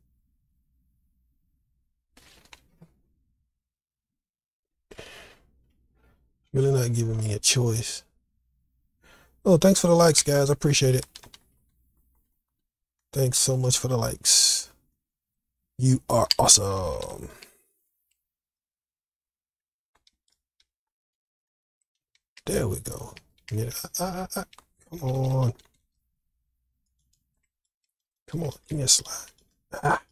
Really not giving me a choice. Oh, thanks for the likes, guys. I appreciate it. Thanks so much for the likes. You are awesome. There we go. Yeah, ah, ah, ah. Come on. Come on. Give me a slide. Ah.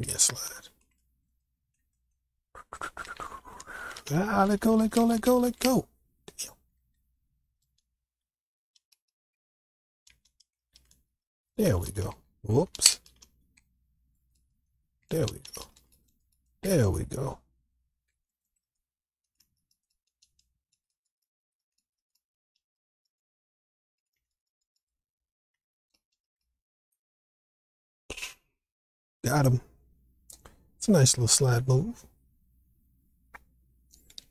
Give me a slide. Ah, let go, let go, let go, let go. There we go. Whoops. There we go. There we go. Got him. It's a nice little slide move.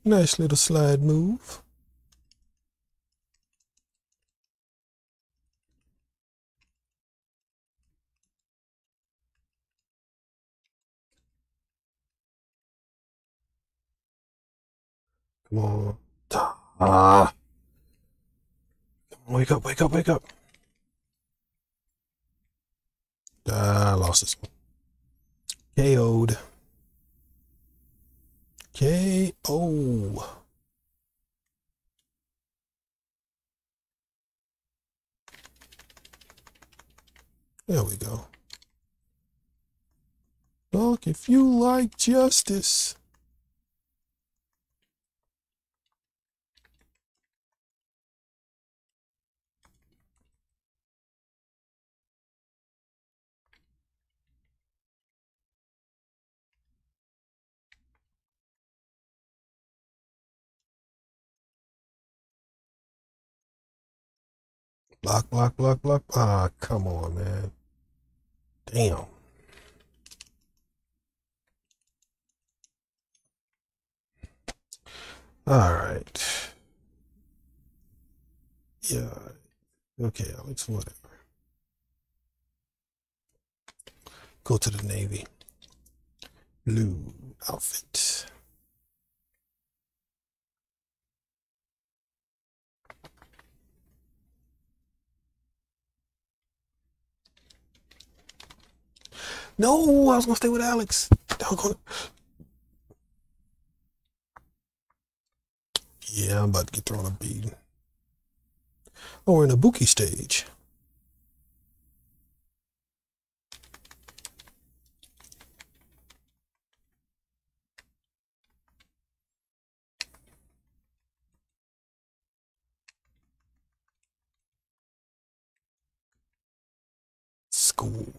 Nice little slide move. Come on. Ah. Wake up, wake up, wake up. Ah, I lost this one. KO'd. KO. There we go. Look, if you like justice. Block, block, block, block. Ah, come on, man. Damn. All right. Yeah. Okay, Alex, whatever. Go to the Navy. Blue outfit. No, I was gonna stay with Alex. Doggone. Yeah, I'm about to get thrown a bead. Oh, we're in Ibuki stage. School.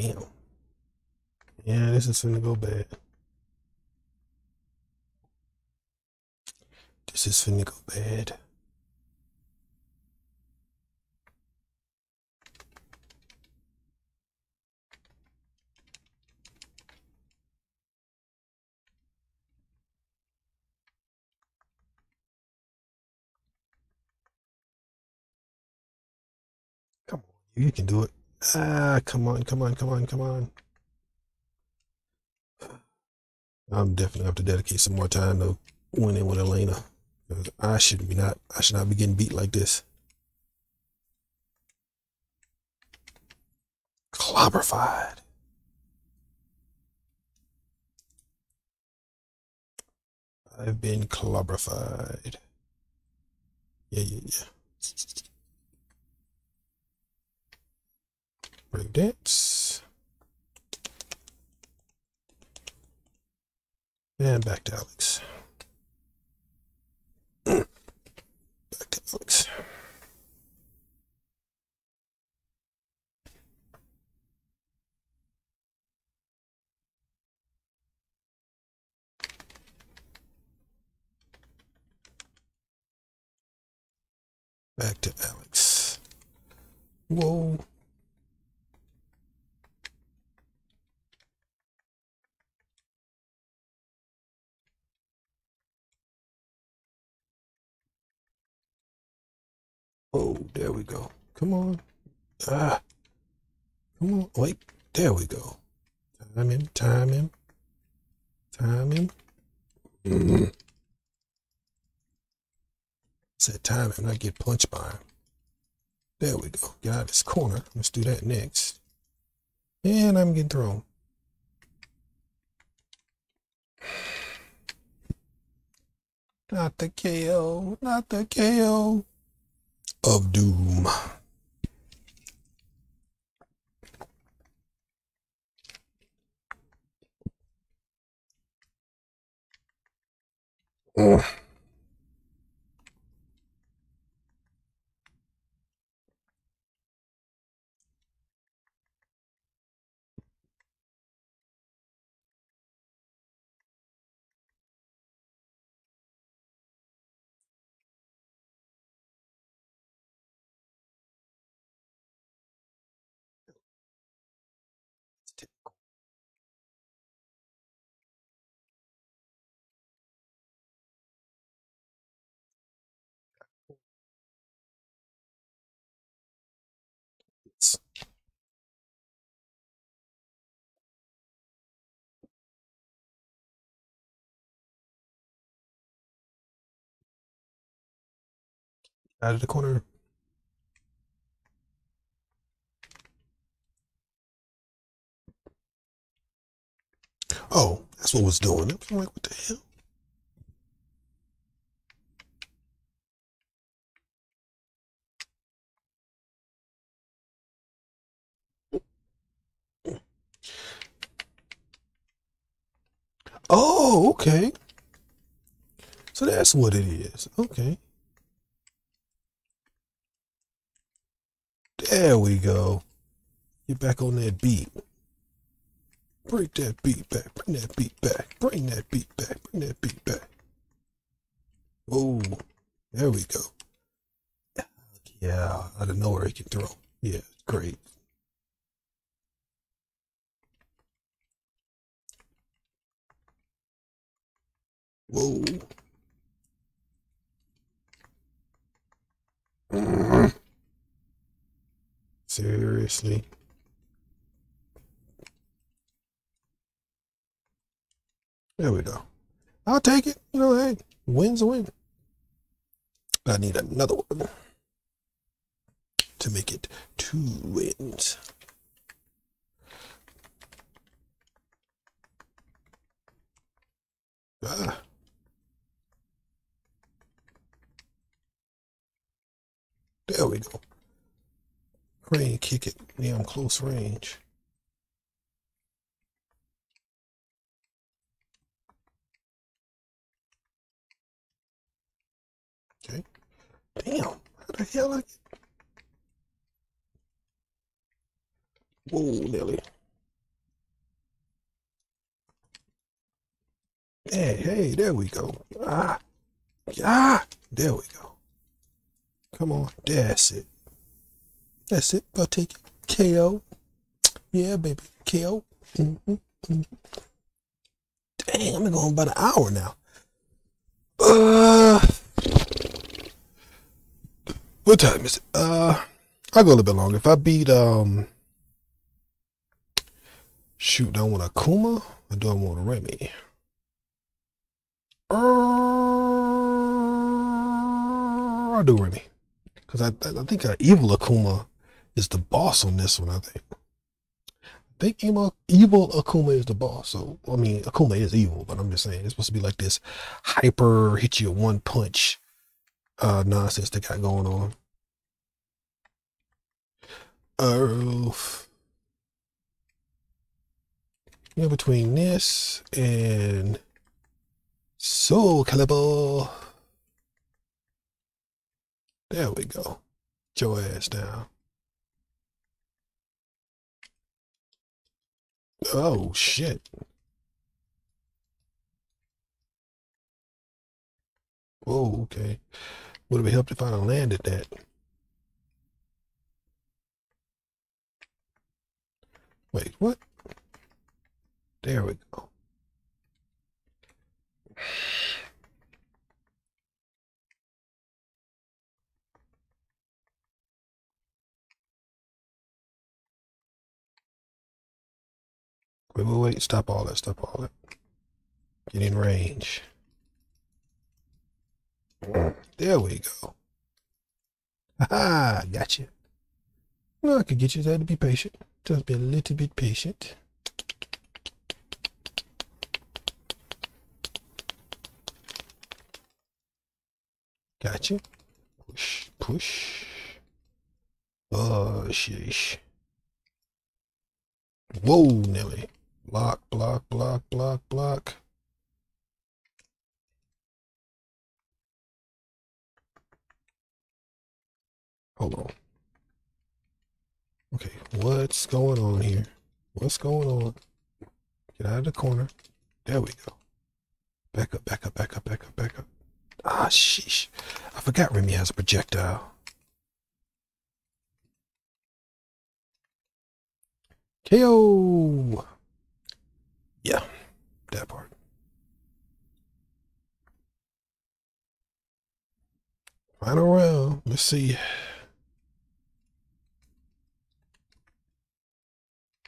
Damn. Yeah, this is finna go bad. This is finna go bad. Come on, you can do it. Ah, come on, come on, come on, come on. I'm definitely have to dedicate some more time to winning with Elena. I should be not I should not be getting beat like this. Clobberfied. I've been clobberfied. Yeah, yeah, yeah. Break dance. And back to Alex. back to Alex. Back to Alex. Whoa. Oh, there we go. Come on. Ah. Come on. Wait. There we go. Time him. Time him. Time him. Mm -hmm. Said time him, not get punched by him. There we go. Get out of this corner. Let's do that next. And I'm getting thrown. Not the KO. Not the KO of doom. Out of the corner. Oh, that's what was doing. I'm like, what the hell? Oh, okay. So that's what it is. Okay. There we go. Get back on that beat. Bring that beat back. Bring that beat back. Bring that beat back. Bring that beat back. Oh, there we go. Yeah, out of nowhere he can throw. Yeah, great. Whoa. Mm-hmm. Seriously. There we go. I'll take it. You know, hey, win's a win. I need another one to make it two wins. Ah. There we go. Crane kick it. I'm close range. Okay. Damn. How the hell I. Whoa, Nelly. Hey, hey, there we go. Ah. Ah. There we go. Come on. That's it. That's it. I'll take it. KO. Yeah, baby. KO. Mm-hmm. Mm-hmm. Dang, I'm going about an hour now. Uh, what time is it? Uh, I'll go a little bit longer. If I beat, um, shoot, do I want Akuma or do I want a Remy? Uh, I'll do Remy. Because I, I think uh, Evil Akuma is the boss on this one, I think. I think evil, evil Akuma is the boss. So, I mean, Akuma is evil, but I'm just saying it's supposed to be like this hyper hit you one punch uh, nonsense they got going on. Uh, yeah, between this and Soul Calibur. There we go. Get your ass down. Oh, shit. Whoa, okay. Would have helped if have landed that. Wait, what? There we go. Wait, wait, wait. Stop all that. Stop all that. Get in range. There we go. Ha Gotcha. No, I could get you there to be patient. Just be a little bit patient. Gotcha. Push, push. Oh, sheesh. Whoa, Nelly. Block, block, block, block, block. Hold on. Okay, what's going on here? What's going on? Get out of the corner. There we go. Back up, back up, back up, back up, back up. Ah, sheesh. I forgot Remy has a projectile. KO. Yeah, that part. Final round. Let's see.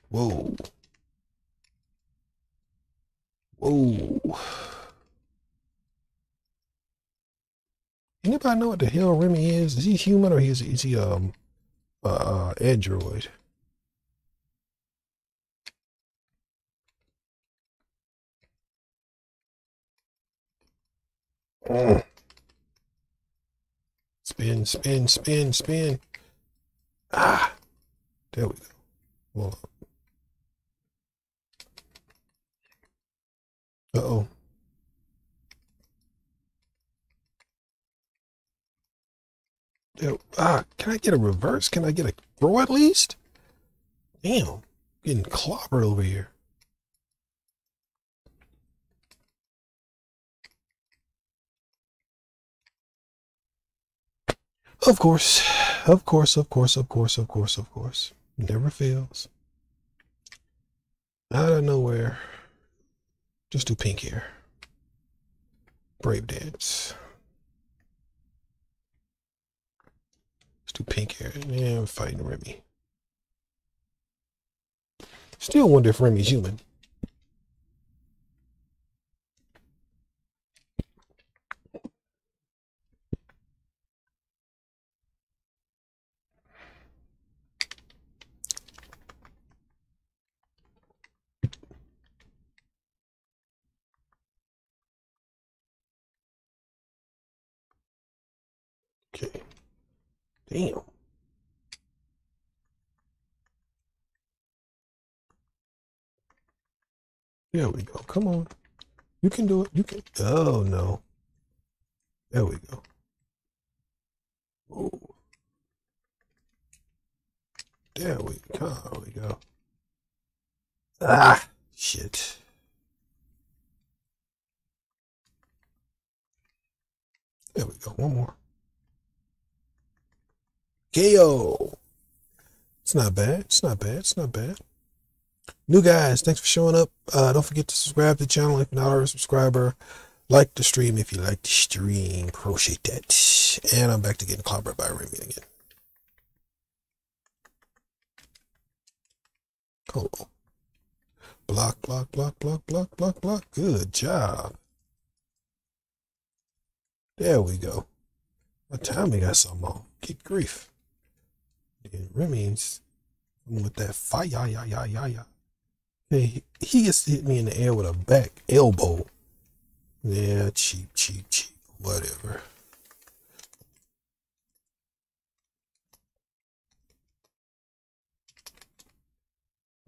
Whoa. Whoa. Anybody know what the hell Remy is? Is he human or is he, is he um uh, uh android? Spin, spin, spin, spin. Ah, there we go. Hold Uh oh. ah, can I get a reverse? Can I get a throw at least? Damn, getting clobbered over here. Of course, of course, of course, of course, of course, of course. Never fails. Out of nowhere. Just do pink here. Brave dance. Let's do pink here. Yeah, I'm fighting Remy. Still wonder if Remy's human. Okay. Damn. There we go. Come on. You can do it. You can. Oh, no. There we go. Oh. There we go. There we go. Ah, shit. There we go. One more. KO. It's not bad. It's not bad. It's not bad. New guys, thanks for showing up. Uh, don't forget to subscribe to the channel if you're not already a subscriber. Like the stream if you like the stream. Appreciate that. And I'm back to getting clobbered by Remy again. Hold on. Block, block, block, block, block, block, block. Good job. There we go. My timing got something on. Get grief. And Remy's with that fire, yeah, yeah, yeah, yeah, yeah. Hey, he gets hit me in the air with a back elbow. Yeah, cheap, cheap, cheap, whatever.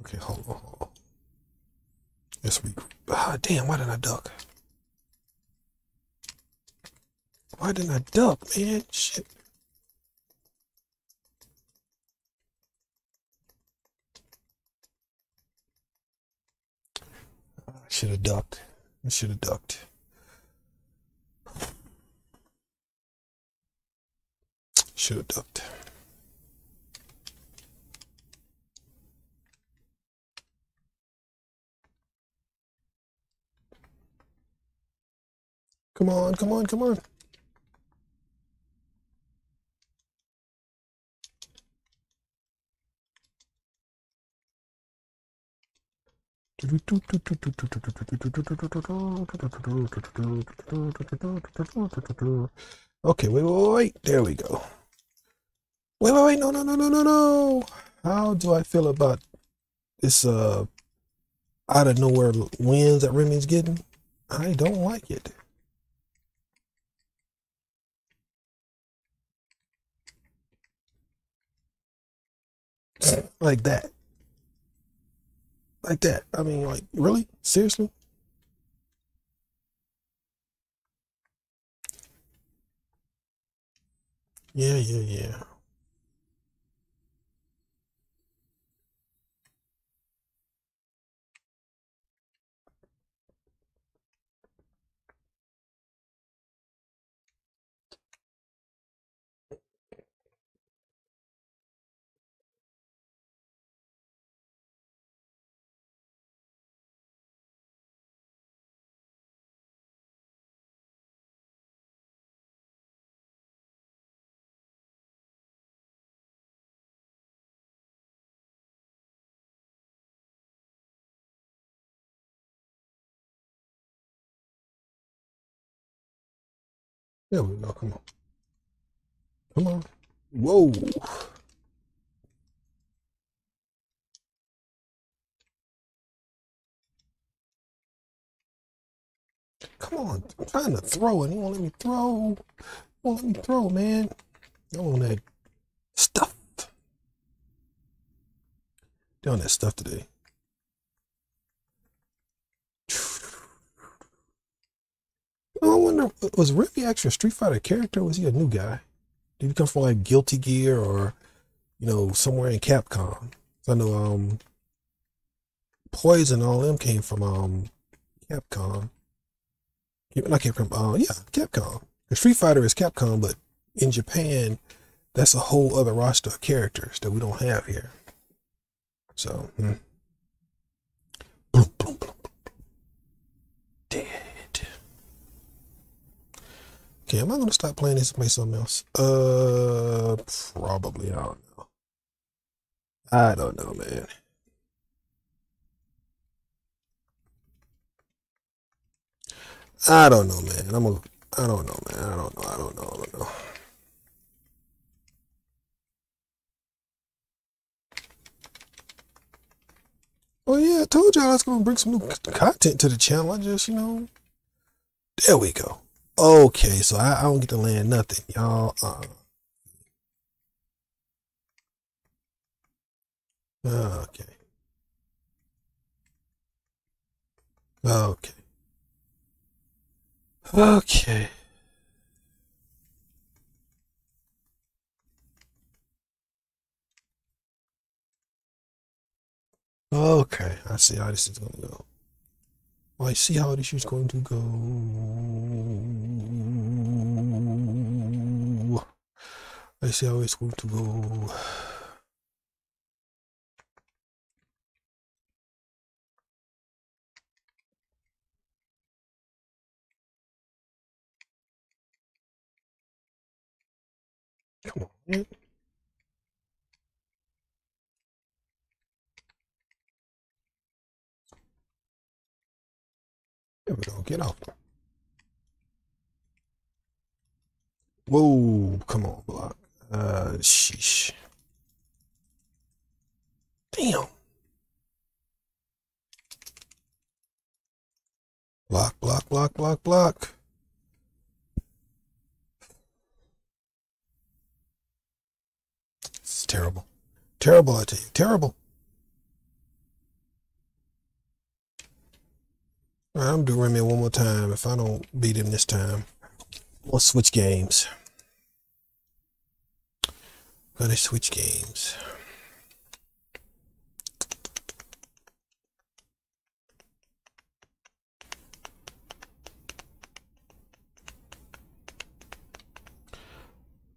Okay, hold on, hold on. Let's regroup. Ah, damn, why didn't I duck? Why didn't I duck, man? Shit. Should have ducked. I should have ducked. Should have ducked. Come on, come on, come on. Okay, wait, wait, wait. There we go. Wait, wait, wait. No, no, no, no, no, no. How do I feel about this uh out of nowhere wins that Remy's getting? I don't like it. like that. Like that. I mean, like, really? Seriously? Yeah, yeah, yeah. There we go. Come on. Come on. Whoa. Come on. I'm trying to throw and he won't let me throw. He won't let me throw, man. I want that stuff. Doing that stuff today. I wonder, was Remy actually a Street Fighter character? Was he a new guy? Did he come from like Guilty Gear or, you know, somewhere in Capcom? I know um, Poison, all them came from um, Capcom. Not Capcom, uh, yeah, Capcom. The Street Fighter is Capcom, but in Japan, that's a whole other roster of characters that we don't have here. So, hmm. Boom, boom, boom, Dead. Okay, am I gonna stop playing this and play something else? Uh, probably. I don't know. I don't know, man. I don't know, man. I'm a. I don't know, man. I don't know. I don't know. I don't know. Oh yeah, I told y'all I was gonna bring some new content to the channel. I just, you know, there we go. Okay, so I, I don't get to land nothing, y'all. Uh, okay. Okay. Okay. Okay, I see how this is going to go. I see how this is going to go. I see how it's going to go. Come on, There we go. Get off. Whoa, come on, block. Uh, sheesh. Damn. Block, block, block, block, block. It's terrible. Terrible, I tell you. Terrible. I'm doing Remy one more time. If I don't beat him this time, we'll switch games. Gonna switch games.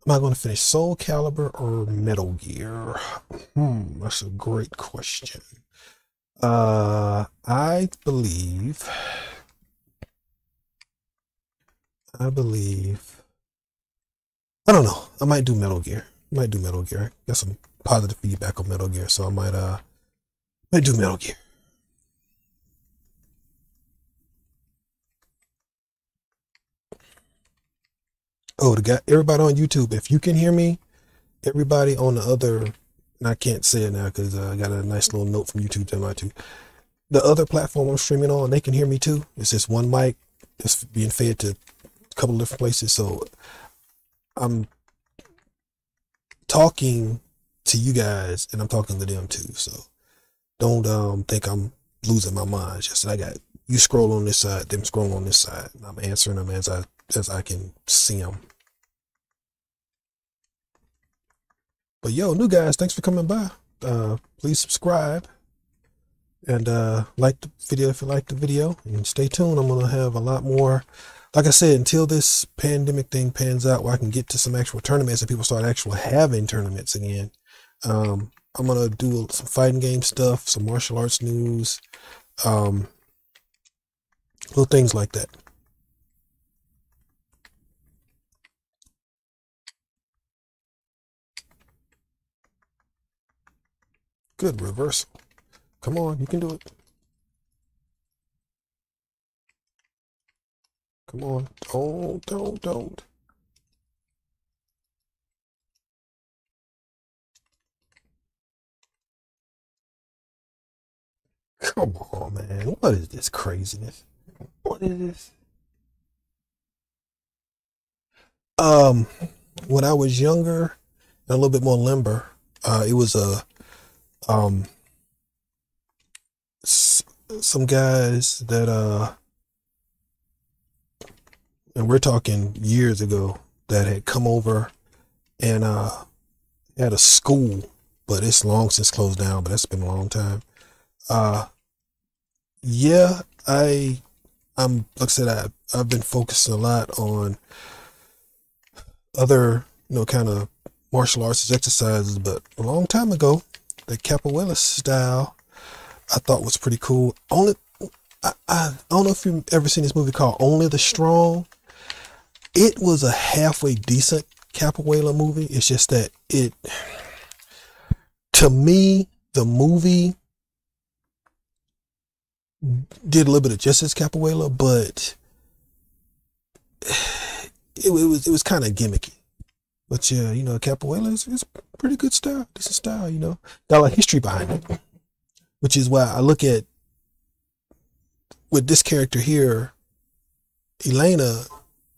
Am I going to finish Soul Calibur or Metal Gear? Hmm, that's a great question. Uh, I believe, I believe, I don't know. I might do Metal Gear. I might do Metal Gear. Got some positive feedback on Metal Gear, so I might uh, might do Metal Gear. Oh, the guy, everybody on YouTube, if you can hear me, everybody on the other, and I can't say it now because uh, I got a nice little note from YouTube telling me to. The other platform I'm streaming on, they can hear me too. It's just one mic that's being fed to a couple different places. So I'm talking to you guys, and I'm talking to them too. So don't um think I'm losing my mind. Just I got you scroll on this side, them scroll on this side. I'm answering them as I as I can see them. But yo, new guys, thanks for coming by. Uh, please subscribe and uh, like the video if you like the video, and stay tuned. I'm gonna have a lot more. Like I said, until this pandemic thing pans out, where I can get to some actual tournaments and people start actually having tournaments again. Um, I'm gonna do some fighting game stuff, some martial arts news, um, little things like that. Good reversal. Come on, you can do it. Come on. Don't, don't, don't. Come on, man. What is this craziness? What is this? Um, when I was younger and a little bit more limber, uh, it was a um s- some guys that uh and we're talking years ago that had come over and uh had a school but it's long since closed down but that's been a long time. Uh yeah i i'm like i said i i've been focusing a lot on other you know kind of martial arts exercises but a long time ago the capoeira style I thought was pretty cool. Only I, I, don't know if you've ever seen this movie called Only the Strong. It was a halfway decent capoeira movie. It's just that it to me, the movie did a little bit of justice capoeira, but it, it was it was kind of gimmicky. But yeah, you know, capoeira is, is pretty good style, This is style. You know, got of history behind it, which is why I look at with this character here, Elena.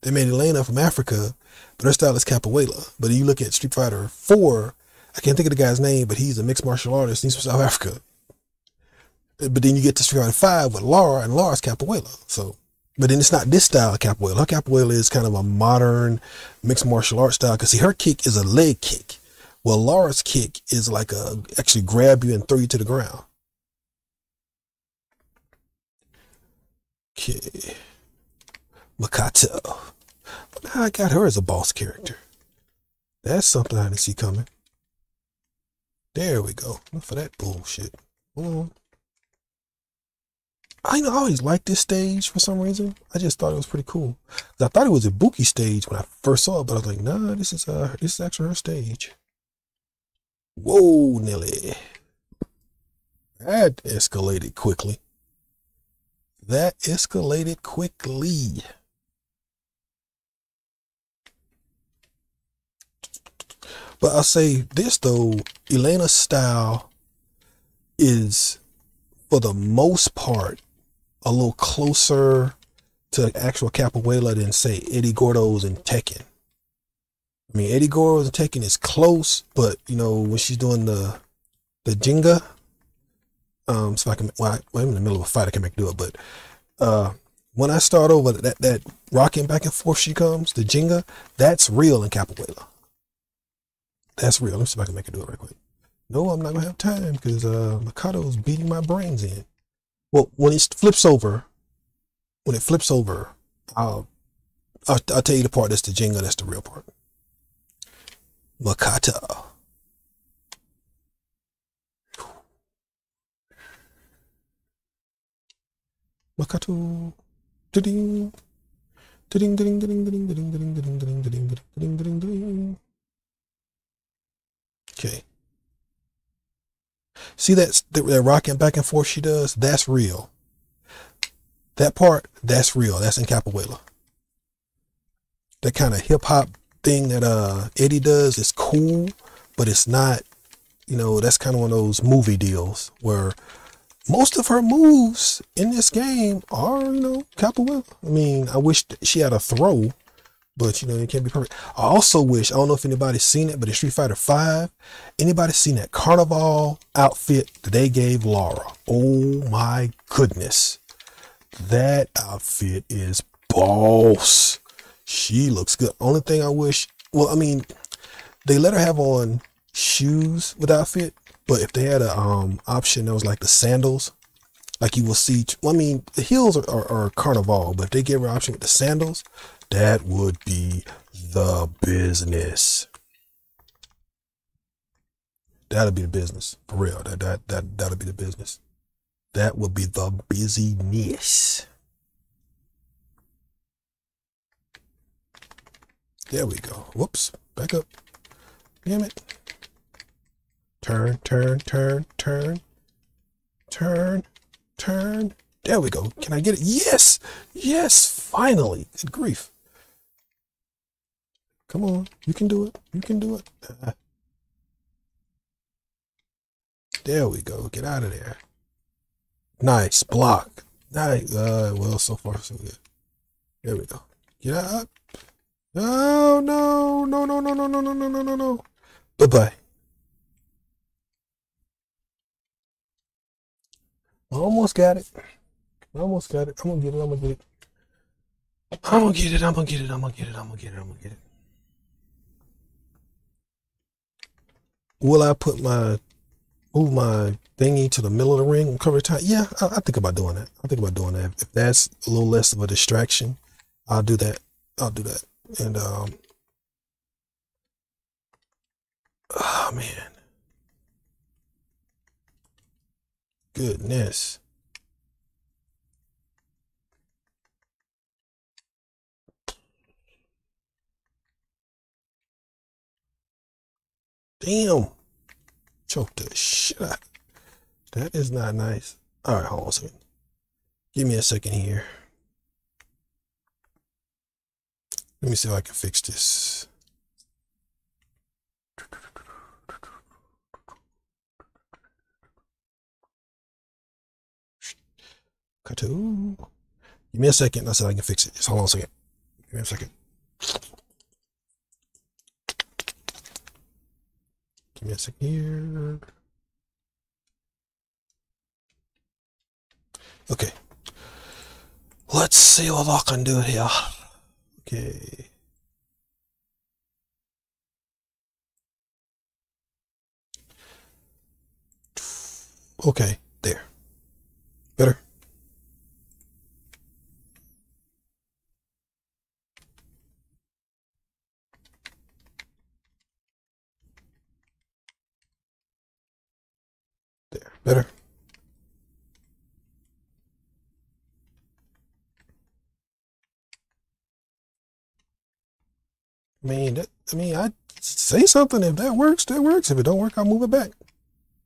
They made Elena from Africa, but her style is capoeira. But you look at Street Fighter Four, I can't think of the guy's name, but he's a mixed martial artist. He's from South Africa. But then you get to Street Fighter Five with Laura, and Laura's capoeira. So but then it's not this style of capoeira. Her capoeira is kind of a modern mixed martial arts style. Cause see, her kick is a leg kick. Well, Laura's kick is like a actually grab you and throw you to the ground. Okay. Makoto. Now I got her as a boss character. That's something I didn't see coming. There we go. Enough for that bullshit. Mm. I always liked this stage for some reason. I just thought it was pretty cool. I thought it was Ibuki stage when I first saw it, but I was like, nah, this is uh this is actually her stage. Whoa, Nelly. That escalated quickly. That escalated quickly. But I'll say this though, Elena's style is for the most part a little closer to actual capoeira than say Eddie Gordo's and Tekken. I mean Eddie Gordo's and Tekken is close, but you know when she's doing the the ginga, um, so I can well, I, I'm in the middle of a fight, I can make do it, but uh, when I start over that that rocking back and forth she comes, the ginga, that's real in capoeira. That's real. Let me see if I can make it do it right quick. No, I'm not gonna have time because uh, Makoto's beating my brains in. Well, when it flips over, when it flips over, I'll, I'll, I'll tell you the part that's the ginga, that's the real part. Makoto. Makoto. Ding. Ding ding ding ding ding ding ding ding ding ding ding ding ding Okay. See that that rocking back and forth she does? That's real. That part, that's real. That's in capoeira. That kind of hip hop thing that uh Eddie does is cool, but it's not. You know, that's kind of one of those movie deals where most of her moves in this game are, you know, capoeira. I mean, I wish she had a throw, but you know it can't be perfect. I also wish I don't know if anybody's seen it, but in Street Fighter Five, anybody seen that carnival outfit that they gave Laura? Oh my goodness, that outfit is boss. She looks good. Only thing I wish, well, I mean, they let her have on shoes with outfit, but if they had a um option that was like the sandals, like you will see. Well, I mean, the heels are, are, are carnival, but if they gave her option with the sandals, that would be the business. That'll be the business for real. That that that that'll be the business. That would be the busyness. There we go. Whoops. Back up. Damn it. Turn, turn, turn, turn, turn, turn. There we go. Can I get it? Yes. Yes. Finally. Good grief. Come on. You can do it. You can do it. Uh, there we go. Get out of there. Nice. Block. Nice. Uh, well, so far, so good. There we go. Get up. No, no, no, no, no, no, no, no, no, no, no, no. Bye bye. Almost got it. Almost got it. I'm gonna get it. I'm gonna get it. I'm gonna get it. I'm gonna get it. I'm gonna get it. I'm gonna get it. I'm gonna get it. Will I put my move my thingy to the middle of the ring and cover time? Yeah, I, I think about doing that. I think about doing that. If that's a little less of a distraction, I'll do that. I'll do that. And um, oh man, goodness. Damn. Choke the shit out. That is not nice. All right, hold on a second. Give me a second here. Let me see if I can fix this. Katu. Give me a second. I said I can fix it. Just hold on a second. Give me a second. Give me a second here. Okay. Let's see what I can do here. Okay. Okay, there. Better? There. Better? I mean, that, I mean, I say something. If that works, that works. If it don't work, I'll move it back.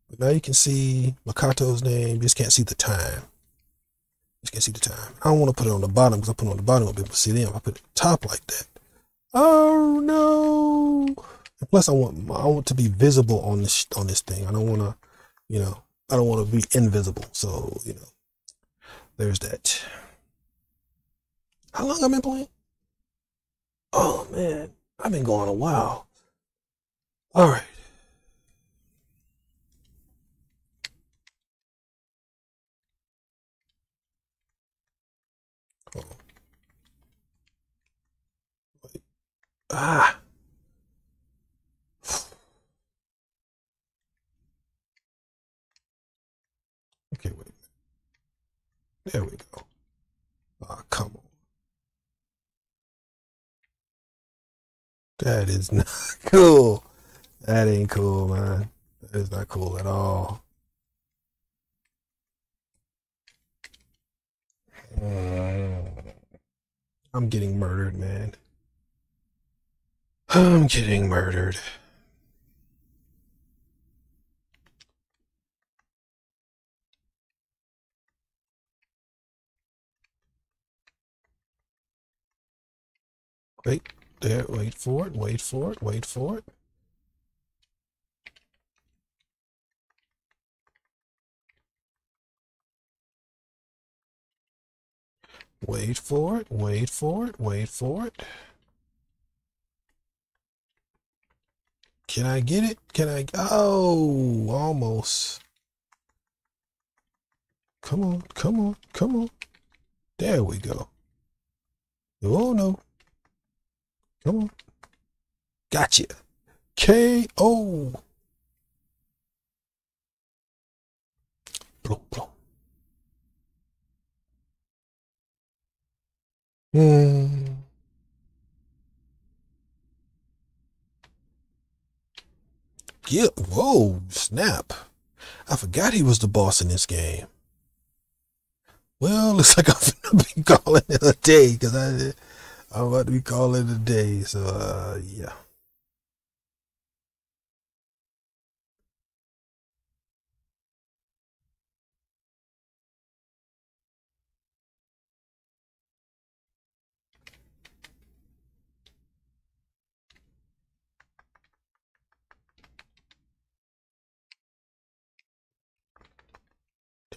But now you can see Makoto's name. You just can't see the time. You just can't see the time. I don't want to put it on the bottom because I put it on the bottom, I'll be able to see them. I put it top like that. Oh no! And plus, I want I want to be visible on this on this thing. I don't want to, you know, I don't want to be invisible. So you know, there's that. How long I've been playing? Oh man, I've been going a while. All right. Oh. Ah. Okay, wait. There we go. Ah, come on. That is not cool. That ain't cool, man. That is not cool at all. I'm getting murdered, man. I'm getting murdered. Wait, there, wait for it, wait for it, wait for it. Wait for it, wait for it, wait for it. Can I get it? Can I? Oh, almost. Come on, come on, come on. There we go. Oh no, Come on. Gotcha. KO. Blow, blow. Hmm. Yeah. Whoa. Snap. I forgot he was the boss in this game. Well, looks like I'm gonna be calling it a day because I I'm about to be calling it a day. So uh, yeah.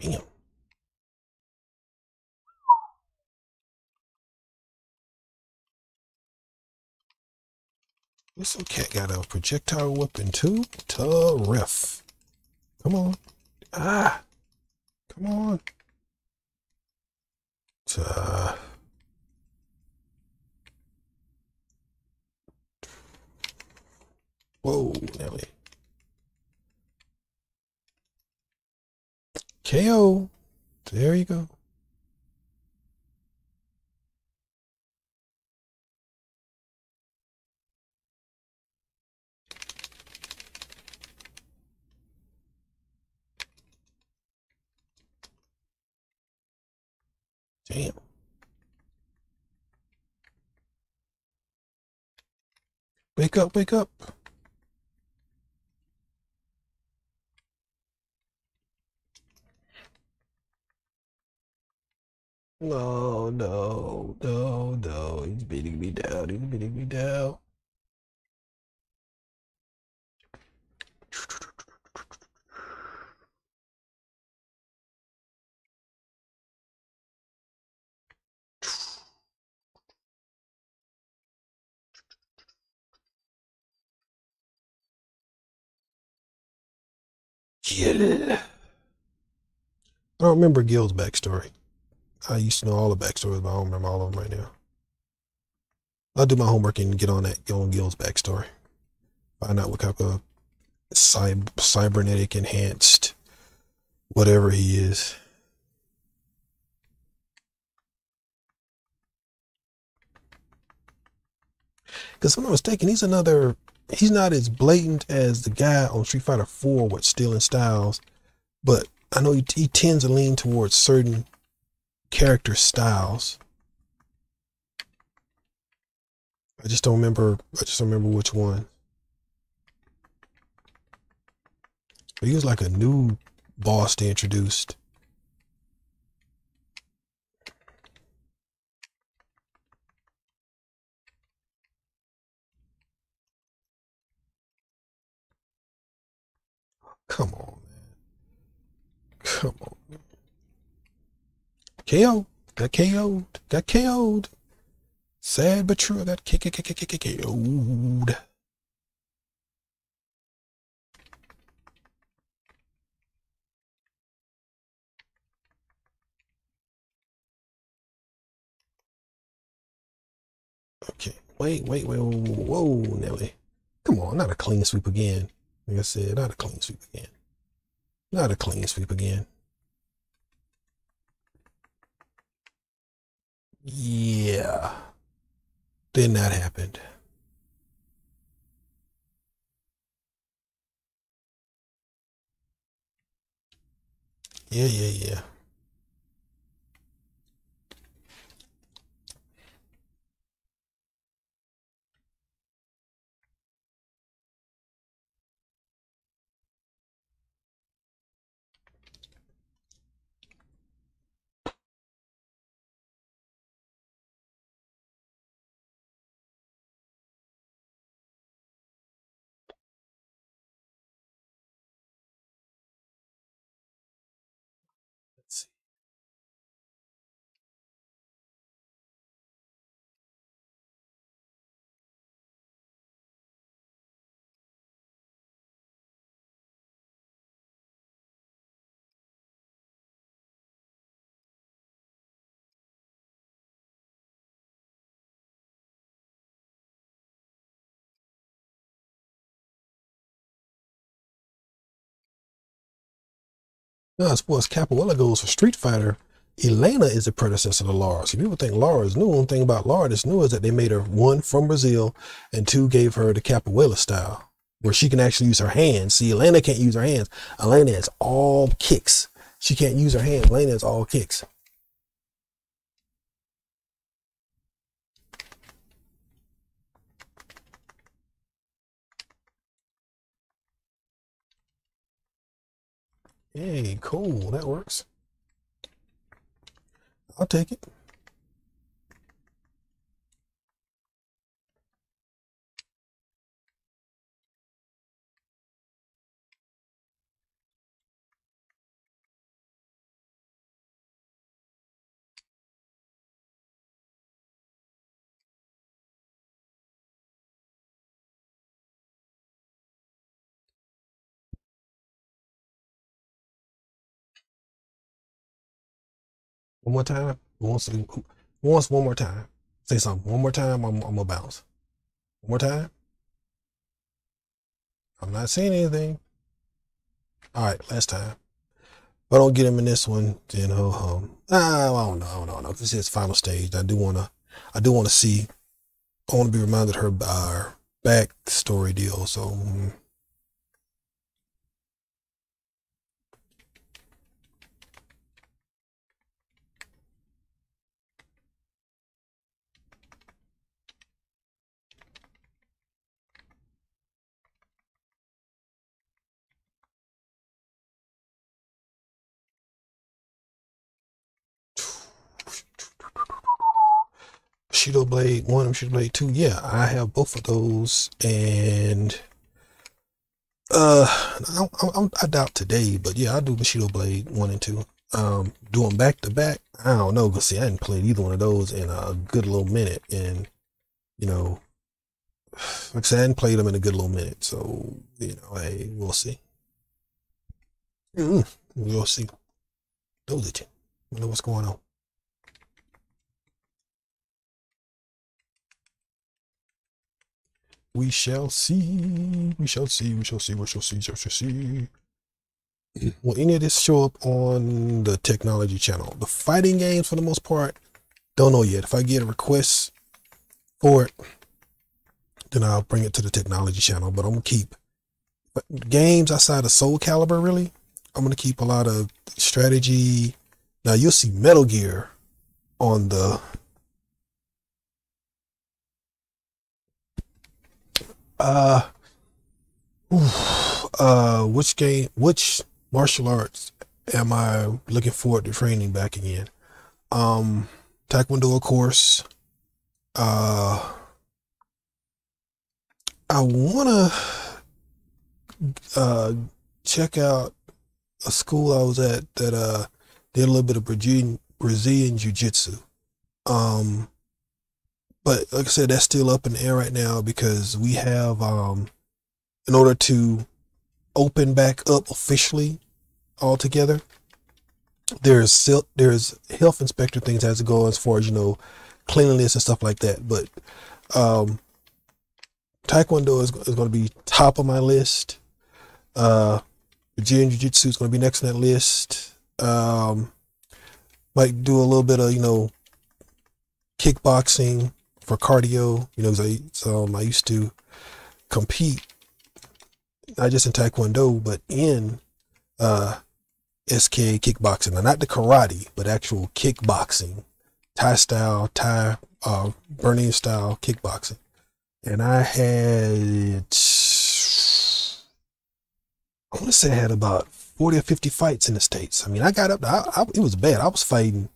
Damn. This little cat got a projectile weapon too? Tough. Come on. Ah. Come on. Uh, whoa, Nelly. KO. There you go. Damn. Wake up, wake up. No, no, no, no. He's beating me down. He's beating me down. Gil. I don't remember Gil's backstory. I used to know all the backstories, but I don't remember all of them right now. I'll do my homework and get on that, on Gil's backstory. Find out what type of cyber, cybernetic enhanced whatever he is. Because I'm not mistaken, he's another. He's not as blatant as the guy on Street Fighter 4 with stealing styles, but I know he, he tends to lean towards certain character styles. I just don't remember. I just don't remember which one. But he was like a new boss they introduced. Come on, man. Come on. KO. Got KO'd. Got KO'd. Sad but true. I got KO'd. Okay. Wait, wait, wait. Whoa, Nelly. Come on, not a clean sweep again. Like I said, not a clean sweep again. Not a clean sweep again. Yeah. Then that happened. Yeah, yeah, yeah. No, as far as Capoeira goes for Street Fighter, Elena is the predecessor to Laura. See, people think Laura is new. One thing about Laura that's new is that they made her one from Brazil and two gave her the Capoeira style, where she can actually use her hands. See, Elena can't use her hands. Elena is all kicks. She can't use her hands. Elena is all kicks. Hey, cool. That works. I'll take it. One more time. Once, once, one more time. Say something. One more time. I'm, I'm gonna bounce. One more time. I'm not saying anything. All right, last time. If I don't get him in this one, you know, um, ah, I don't know, I don't know, no. This is final stage. I do wanna, I do wanna see. I want to be reminded her our back story deal. So. Mm, Bushido Blade 1 and Bushido Blade 2. Yeah, I have both of those. And uh I, I, I doubt today, but yeah, I do Bushido Blade 1 and 2. Um, do them back to back. I don't know, because see, I hadn't played either one of those in a good little minute. And, you know, like I said, I hadn't played them in a good little minute. So, you know, hey, we'll see. Mm-hmm. We'll see. It. You know what's going on. We shall see. We shall see. We shall see. We shall see. We shall see. Will any of this show up on the technology channel? The fighting games, for the most part, don't know yet. If I get a request for it, then I'll bring it to the technology channel. But I'm gonna keep games outside of Soul Calibur. Really, I'm gonna keep a lot of strategy. Now you'll see Metal Gear on the Uh, uh, which game, which martial arts am I looking forward to training back again? Um, Taekwondo, of course. Uh, I wanna uh check out a school I was at that uh did a little bit of Brazilian Brazilian Jiu Jitsu. Um, but like I said, that's still up in the air right now because we have, um, in order to open back up officially altogether, there's there's health inspector things has to go as far as, you know, cleanliness and stuff like that. But, um, Taekwondo is, is going to be top of my list. Uh, Brazilian Jiu Jitsu is going to be next on that list. Um, might do a little bit of, you know, kickboxing, for cardio. You know, I, so I used to compete not just in Taekwondo, but in uh, SK kickboxing. Now, not the karate, but actual kickboxing, Thai style, Thai, uh, Burmese style kickboxing. And I had, I want to say I had about 40 or 50 fights in the States. I mean, I got up, I, I, it was bad. I was fighting,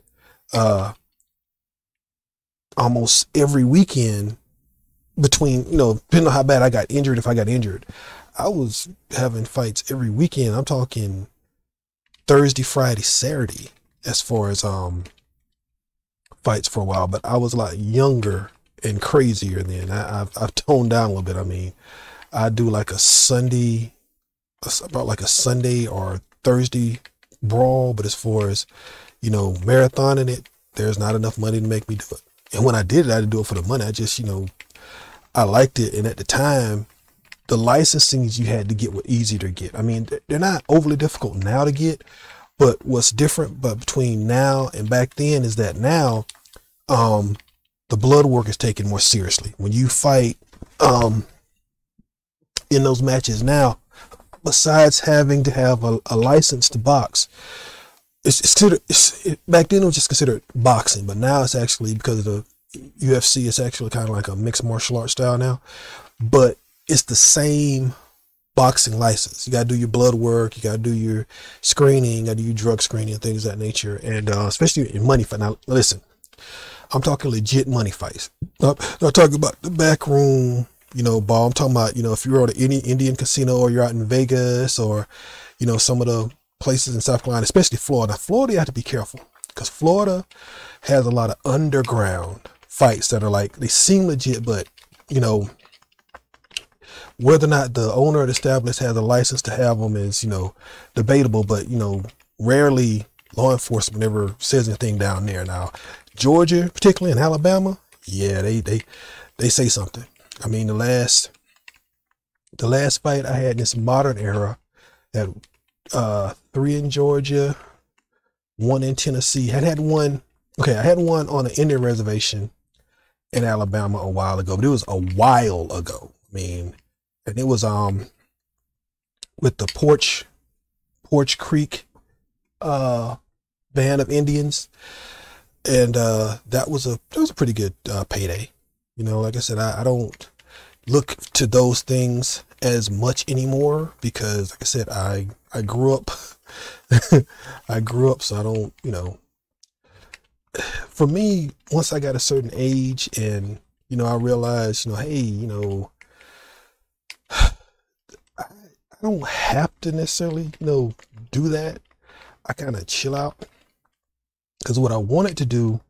uh, almost every weekend between, you know, depending on how bad I got injured, if I got injured, I was having fights every weekend. I'm talking Thursday, Friday, Saturday, as far as um fights for a while. But I was a lot younger and crazier then. I, have I've toned down a little bit. I mean, I do like a Sunday, about like a Sunday or Thursday brawl. But as far as you know, marathoning it, there's not enough money to make me do it. And when I did it, I didn't do it for the money. I just, you know, I liked it. And at the time, the licensings you had to get were easy to get. I mean, they're not overly difficult now to get, But what's different but between now and back then is that now um the blood work is taken more seriously. When you fight um in those matches now, besides having to have a, a license to box, it's, it's, considered, it's it, back then it was just considered boxing, but now it's actually because of the UFC, it's actually kind of like a mixed martial arts style now. But it's the same boxing license. You got to do your blood work. You got to do your screening. You got to do your drug screening things of that nature. And uh, especially in money fight. Now, listen, I'm talking legit money fights. I'm not talking about the back room, you know, ball. I'm talking about, you know, if you're at any Indian casino or you're out in Vegas or, you know, some of the places in South Carolina, especially Florida. Florida, you have to be careful because Florida has a lot of underground fights that are like, they seem legit, but, you know, whether or not the owner of the establishment has a license to have them is, you know, debatable, but, you know, rarely law enforcement ever says anything down there. Now, Georgia, particularly in Alabama, yeah, they, they, they say something. I mean, the last, the last fight I had in this modern era had uh, three in Georgia, one in Tennessee. Had had one. Okay, I had one on an Indian reservation in Alabama a while ago, but it was a while ago. I mean, and it was um with the Poarch Poarch Creek uh band of Indians, and uh that was a that was a pretty good uh, payday. You know, like I said, I, I don't look to those things as much anymore because, like I said, I I grew up. I grew up, so I don't, you know. For me, once I got a certain age and you know, I realized, you know, hey, you know, I don't have to necessarily, you know, do that. I kind of chill out because what I wanted to do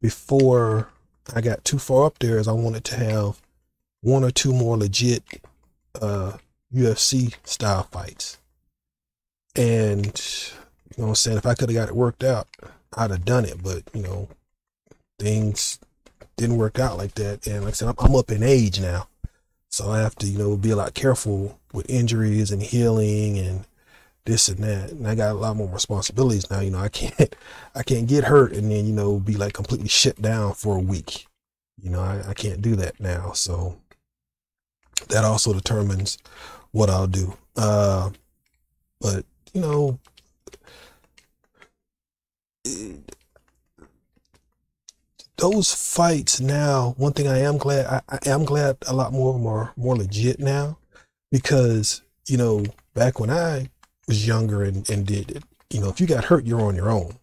before I got too far up there is I wanted to have one or two more legit uh, UFC style fights. And you know what I'm saying? If I could have got it worked out, I'd have done it. But you know, things didn't work out like that. And like I said, I'm, I'm up in age now. So I have to, you know, be a lot careful with injuries and healing and this and that. And I got a lot more responsibilities now. You know, I can't, I can't get hurt and then, you know, be like completely shut down for a week. You know, I, I can't do that now. So that also determines what I'll do. Uh, but you know, those fights now, one thing I am glad, I, I am glad a lot more of them are more legit now because, you know, back when I was younger and, and did it, you know, if you got hurt, you're on your own.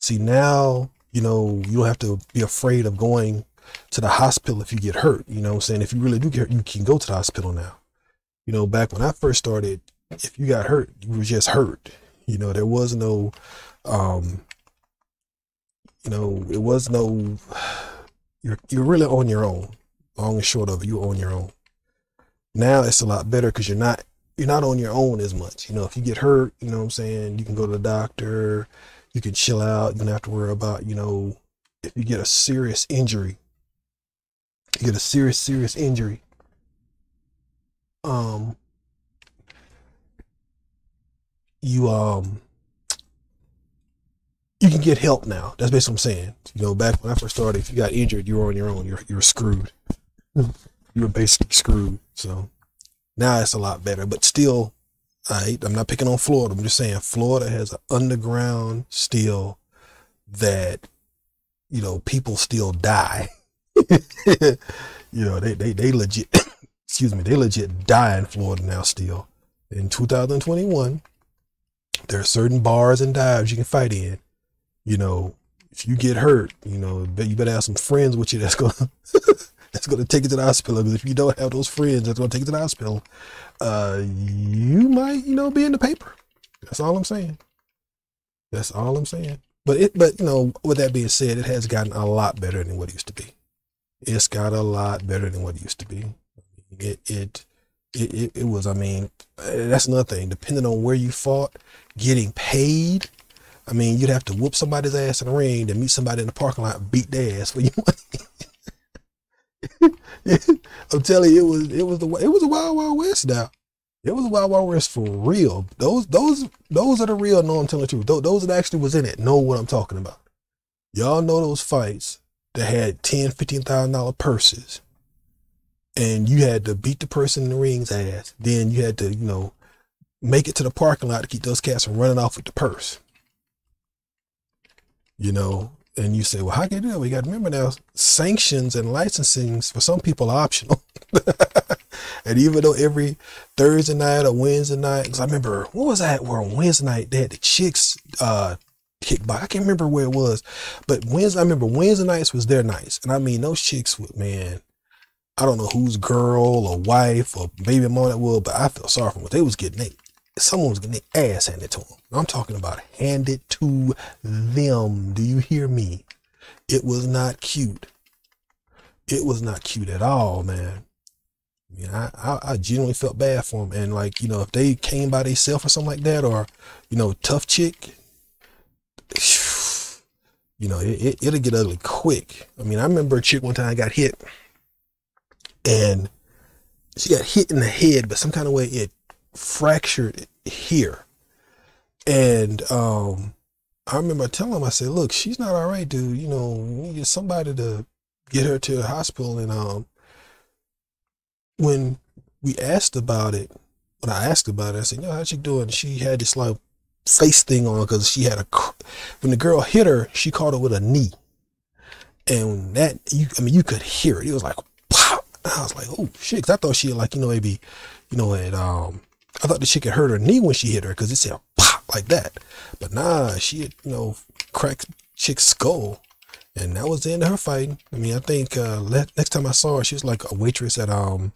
See, now, you know, you don't have to be afraid of going to the hospital if you get hurt. You know I'm saying? If you really do get hurt, you can go to the hospital now. You know, back when I first started, if you got hurt, you were just hurt. You know, there was no, um, you know, it was no, you're, you're really on your own. Long and short of it, you're on your own. Now it's a lot better because you're not, you're not on your own as much. You know, if you get hurt, you know what I'm saying? You can go to the doctor, you can chill out. You don't have to worry about, you know, if you get a serious injury, you get a serious, serious injury. Um, you, um, you can get help now. That's basically what I'm saying. You know, back when I first started, if you got injured, you were on your own. You're you're screwed. you were basically screwed. So now it's a lot better, but still, I I'm not picking on Florida. I'm just saying Florida has an underground still that you know people still die. you know they they they legit. excuse me, they legit die in Florida now. Still in 2021, there are certain bars and dives you can fight in you know, if you get hurt, you know, you better have some friends with you that's gonna that's gonna take it to the hospital. Because if you don't have those friends that's gonna take it to the hospital, uh, you might, you know, be in the paper. That's all I'm saying. That's all I'm saying. But it, but you know, with that being said, it has gotten a lot better than what it used to be. It's got a lot better than what it used to be. It, it, it, it, it was. I mean, that's another thing. Depending on where you fought, getting paid I mean, you'd have to whoop somebody's ass in the ring to meet somebody in the parking lot, beat their ass for you. I'm telling you, it was it was the it was a wild wild west now. It was a Wild Wild West for real. Those those those are the real. No, I'm telling truth. Those, those that actually was in it know what I'm talking about. Y'all know those fights that had ten, fifteen thousand dollar purses, and you had to beat the person in the ring's ass. Then you had to, you know, make it to the parking lot to keep those cats from running off with the purse. You know, and you say, well, how can you do that? We got to remember now, sanctions and licensings for some people are optional. and even though every Thursday night or Wednesday night, because I remember, what was that? Where Wednesday night they had the chicks uh, kickback. I can't remember where it was, but Wednesday, I remember Wednesday nights was their nights. And I mean, those chicks would, man, I don't know whose girl or wife or baby mom that was, but I felt sorry for them. They was getting it someone was getting their ass handed to them. I'm talking about handed to them. Do you hear me? It was not cute. It was not cute at all, man. I mean, I, I, I genuinely felt bad for them. And like, you know, if they came by themselves or something like that, or, you know, tough chick, you know, it, it, it'll get ugly quick. I mean, I remember a chick one time I got hit and she got hit in the head, but some kind of way it fractured here. And um, I remember telling him, I said, look, she's not all right, dude. You know, we need somebody to get her to the hospital. And um, when we asked about it, when I asked about it, I said, you know, how's she doing? She had this like face thing on because she had a, when the girl hit her, she caught her with a knee. And that, you, I mean, you could hear it. It was like, pop. I was like, oh shit. Cause I thought she had like, you know, maybe, you know, had, um, I thought the chick had hurt her knee when she hit her because it said pop like that. But nah, she had, you know, cracked chick's skull. And that was the end of her fighting. I mean, I think uh, next time I saw her, she was like a waitress at um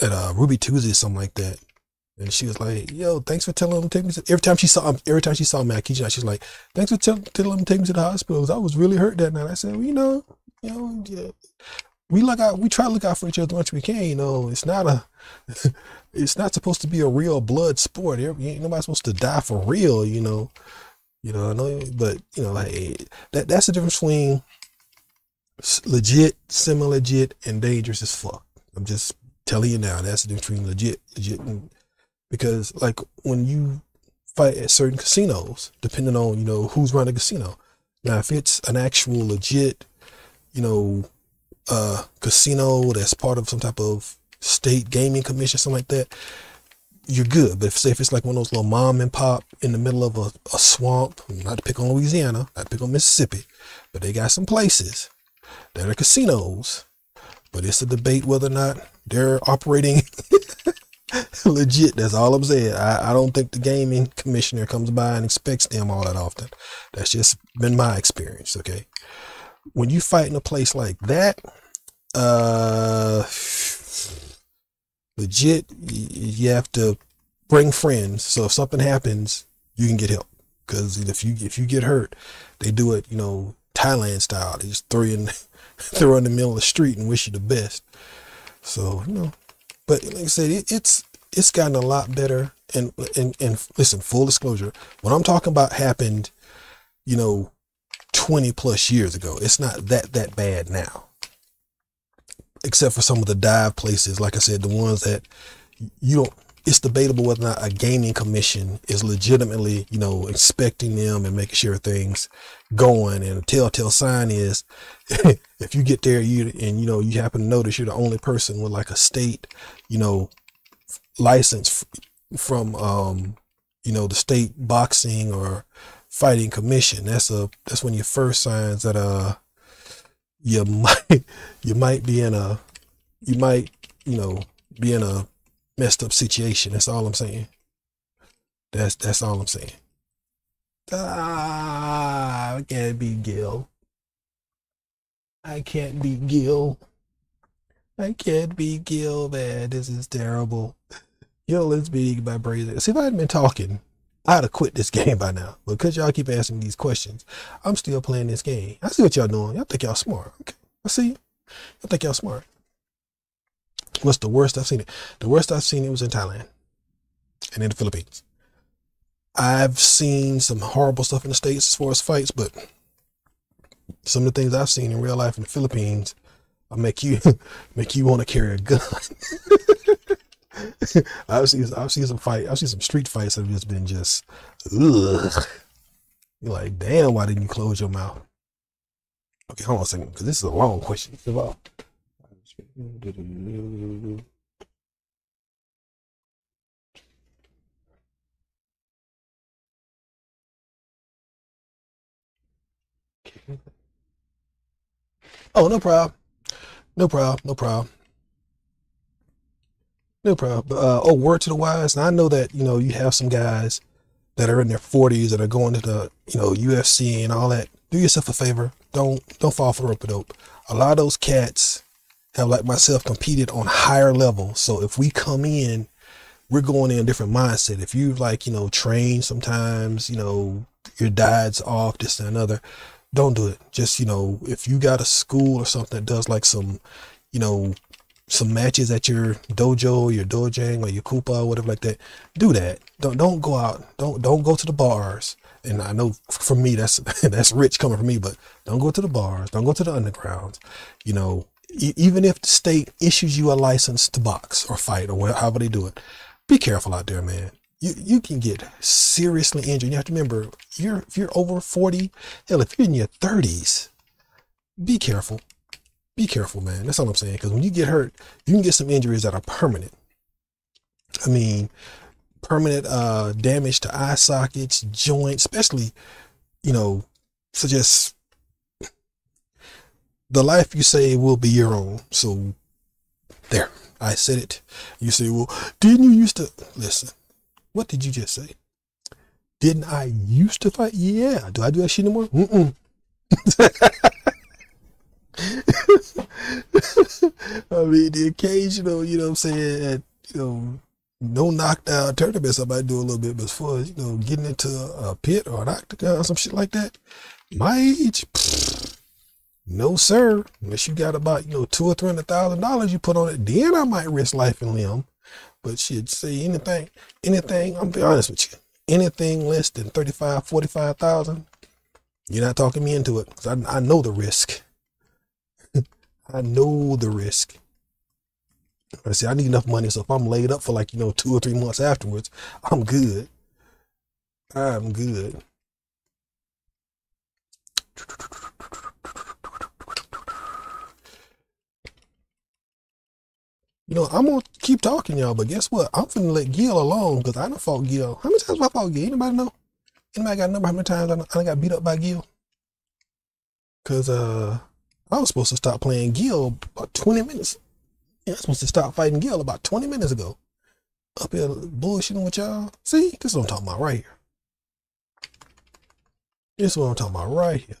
at uh, Ruby Tuesday or something like that. And she was like, "Yo, thanks for telling them to take me." To, every time she saw, um, every time she saw me, I kid she's like, "Thanks for tell, telling them to take me to the hospital." I was really hurt that night. I said, well, "You know, you know, yeah, we look out, we try to look out for each other as much as we can. You know, it's not a, it's not supposed to be a real blood sport. Ain't nobody supposed to die for real. You know, you know. I know, but you know, like that. That's the difference between legit, semi-legit, and dangerous as fuck. I'm just telling you now. That's the difference between legit, legit, and because like when you fight at certain casinos, depending on you know who's running the casino. Now, if it's an actual legit, you know, uh, casino that's part of some type of state gaming commission, something like that, you're good. But if say if it's like one of those little mom and pop in the middle of a, a swamp, not to pick on Louisiana, not to pick on Mississippi, but they got some places that are casinos. But it's a debate whether or not they're operating legit. That's all I'm saying. I, I don't think the gaming commissioner comes by and expects them all that often. That's just been my experience. Okay when you fight in a place like that, uh, legit, you have to bring friends. So if something happens, you can get help. Because if you if you get hurt, they do it, you know, Thailand style. They just throw you in, throw in the middle of the street and wish you the best. So you know, but like I said, it, it's it's gotten a lot better. And and and listen, full disclosure, what I'm talking about happened, you know, 20 plus years ago. It's not that that bad now. Except for some of the dive places, like I said, the ones that you don't it's debatable whether or not a gaming commission is legitimately, you know, inspecting them and making sure things going. And a telltale sign is if you get there, you and you know you happen to notice you're the only person with like a state, you know, license from um, you know, the state boxing or fighting commission. That's a that's of your first signs that uh you might you might be in a you might you know be in a messed up situation. That's all I'm saying. That's that's all I'm saying. Ah, I can't be Gil. I can't be Gil. I can't be Gil, man. This is terrible. Yo, let's be by Brazen. See if I hadn't been talking I'd have quit this game by now. But because y'all keep asking these questions, I'm still playing this game. I see what y'all doing. Y'all think y'all smart. Okay. I see. I think y'all smart. What's the worst I've seen it? The worst I've seen it was in Thailand and in the Philippines. I've seen some horrible stuff in the States as far as fights, but some of the things I've seen in real life in the Philippines make you make you want to carry a gun. I've seen I've seen some fight. I've seen some street fights that have just been just ugh. You're like, damn, why didn't you close your mouth? Okay, hold on a second, because this is a long question. Oh, no problem. No problem. No problem. No problem. Uh, oh, word to the wise. I know that you know you have some guys that are in their 40s that are going to the you know UFC and all that. Do yourself a favor. Don't don't fall for the rope dope. A lot of those cats have like myself competed on higher levels. So if we come in, we're going in a different mindset. If you've like you know train sometimes, you know your diet's off, this and another. Don't do it. Just you know if you got a school or something that does like some you know some matches at your dojo, your dojang, or your kupa, or whatever like that, do that. Don't don't go out. Don't don't go to the bars. And I know for me that's that's rich coming from me, but don't go to the bars. Don't go to the undergrounds. You know, e- even if the state issues you a license to box or fight or however they do it, be careful out there, man. You you can get seriously injured. You have to remember, you're if you're over forty, hell, if you're in your thirties, be careful be careful, man. That's all I'm saying. Because when you get hurt, you can get some injuries that are permanent. I mean, permanent uh, damage to eye sockets, joints, especially, you know, so just the life you say will be your own. So there, I said it. You say, well, didn't you used to listen? What did you just say? Didn't I used to fight? Yeah. Do I do that shit anymore? Mm-mm. I mean, the occasional, you know what I'm saying, at, you know, no knockdown tournaments, I might do a little bit, but as far as, you know, getting into a pit or an octagon or some shit like that, my age, pfft, no, sir. Unless you got about, you know, two or three hundred thousand dollars you put on it, then I might risk life and limb. But shit, say anything, anything, I'm be honest with you, anything less than 35, 45,000, you're not talking me into it. Cause I, I know the risk. I know the risk. I say I need enough money, so if I'm laid up for like you know two or three months afterwards, I'm good. I'm good. You know, I'm gonna keep talking, y'all, but guess what? I'm finna let Gil alone because I don't fought Gil. How many times have I fought Gil? Anybody know? Anybody got a number how many times I I got beat up by Gil? Cause uh I was supposed to stop playing Gil about 20 minutes. Yeah, I was supposed to stop fighting Gil about 20 minutes ago. Up here bullshitting with y'all. See, this is what I'm talking about right here. This is what I'm talking about right here.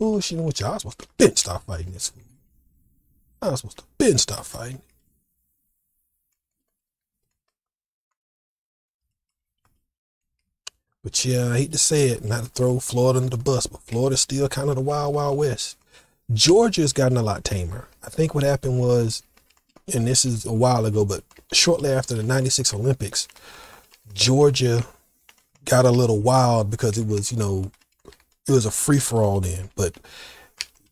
Bullshitting with y'all. I was supposed to been stop fighting this. I was supposed to been stop fighting. But yeah, I hate to say it, not to throw Florida under the bus, but Florida's still kind of the wild, wild west. Georgia's gotten a lot tamer. I think what happened was, and this is a while ago, but shortly after the 96 Olympics, Georgia got a little wild because it was, you know, it was a free for all then. But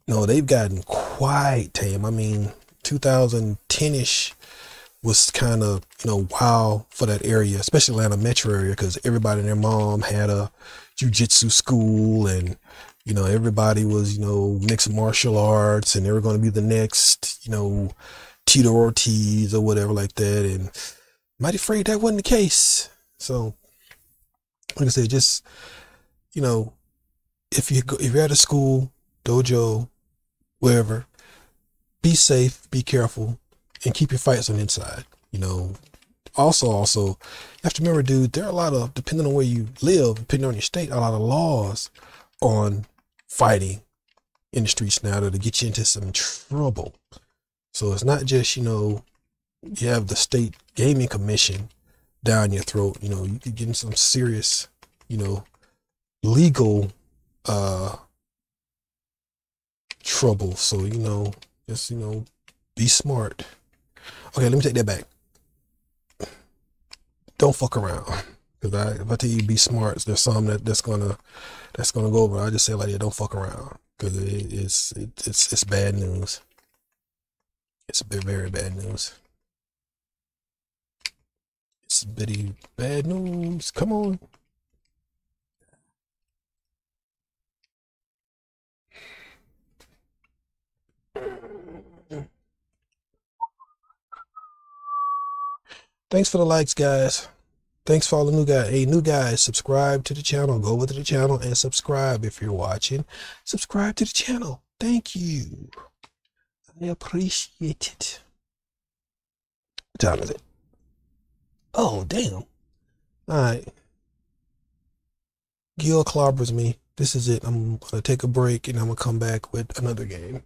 no, they've gotten quite tame. I mean, 2010 ish was kind of, you know, wild for that area, especially Atlanta metro area, because everybody and their mom had a jujitsu school and you know, everybody was, you know, mixed martial arts and they were going to be the next, you know, Tito Ortiz or whatever like that. And mighty afraid that wasn't the case. So, like I said, just, you know, if you go, if you're at a school, dojo, wherever, be safe, be careful, and keep your fights on the inside. You know, also, also, you have to remember, dude, there are a lot of, depending on where you live, depending on your state, a lot of laws on fighting in the streets now that'll get you into some trouble. So it's not just, you know, you have the state gaming commission down your throat, you know, you could get in some serious, you know, legal uh trouble. So, you know, just, you know, be smart. Okay, let me take that back. Don't fuck around. Cause I, if I tell you be smart, there's some that that's gonna that's gonna go over. I just say like, yeah, don't fuck around, cause it, it's it, it's it's bad news. It's very very bad news. It's bitty bad news. Come on. Thanks for the likes, guys. Thanks for all the new guys. Hey, new guys, subscribe to the channel. Go over to the channel and subscribe if you're watching. Subscribe to the channel. Thank you. I appreciate it. What time is it? Oh, damn. All right. Gil clobbers me. This is it. I'm going to take a break and I'm going to come back with another game.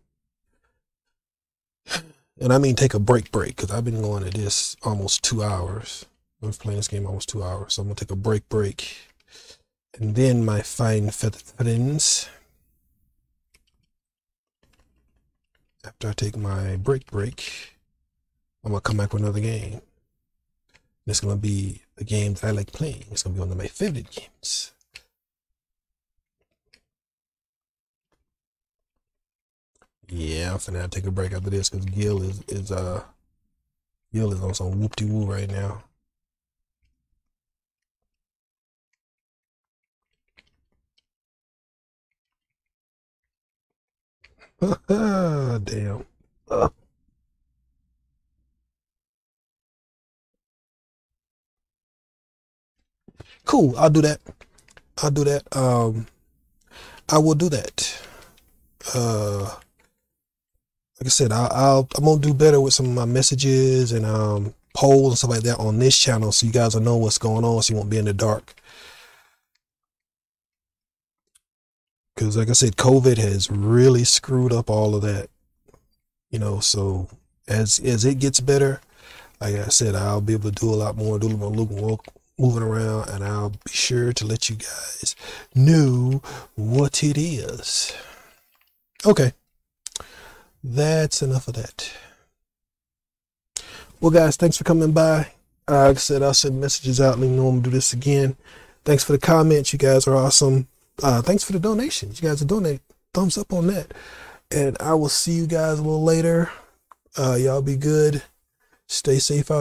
And I mean take a break break because I've been going at this almost two hours. I was playing this game almost two hours. So I'm to take a break break. And then my fine friends. After I take my break break, I'm to come back with another game. And it's to be a game that I like playing. It's to be one of my favorite games. Yeah, I'm finna take a break after this because Gil is is uh Gil is on some whoop de woo right now. Damn. Uh. Cool. I'll do that. I'll do that. Um, I will do that. Uh like I said, I'll I'm gonna do better with some of my messages and um polls and stuff like that on this channel, so you guys will know what's going on, so you won't be in the dark. Because, like I said, COVID has really screwed up all of that. You know, so as as it gets better, like I said, I'll be able to do a lot more, do a little more moving around, and I'll be sure to let you guys know what it is. Okay that's enough of that. Well, guys, thanks for coming by. Uh, like I said, I'll send messages out. Let me know I'm do this again. Thanks for the comments. You guys are awesome. Uh, thanks for the donations. You guys are donate. Thumbs up on that. And I will see you guys a little later. Uh, y'all be good. Stay safe out.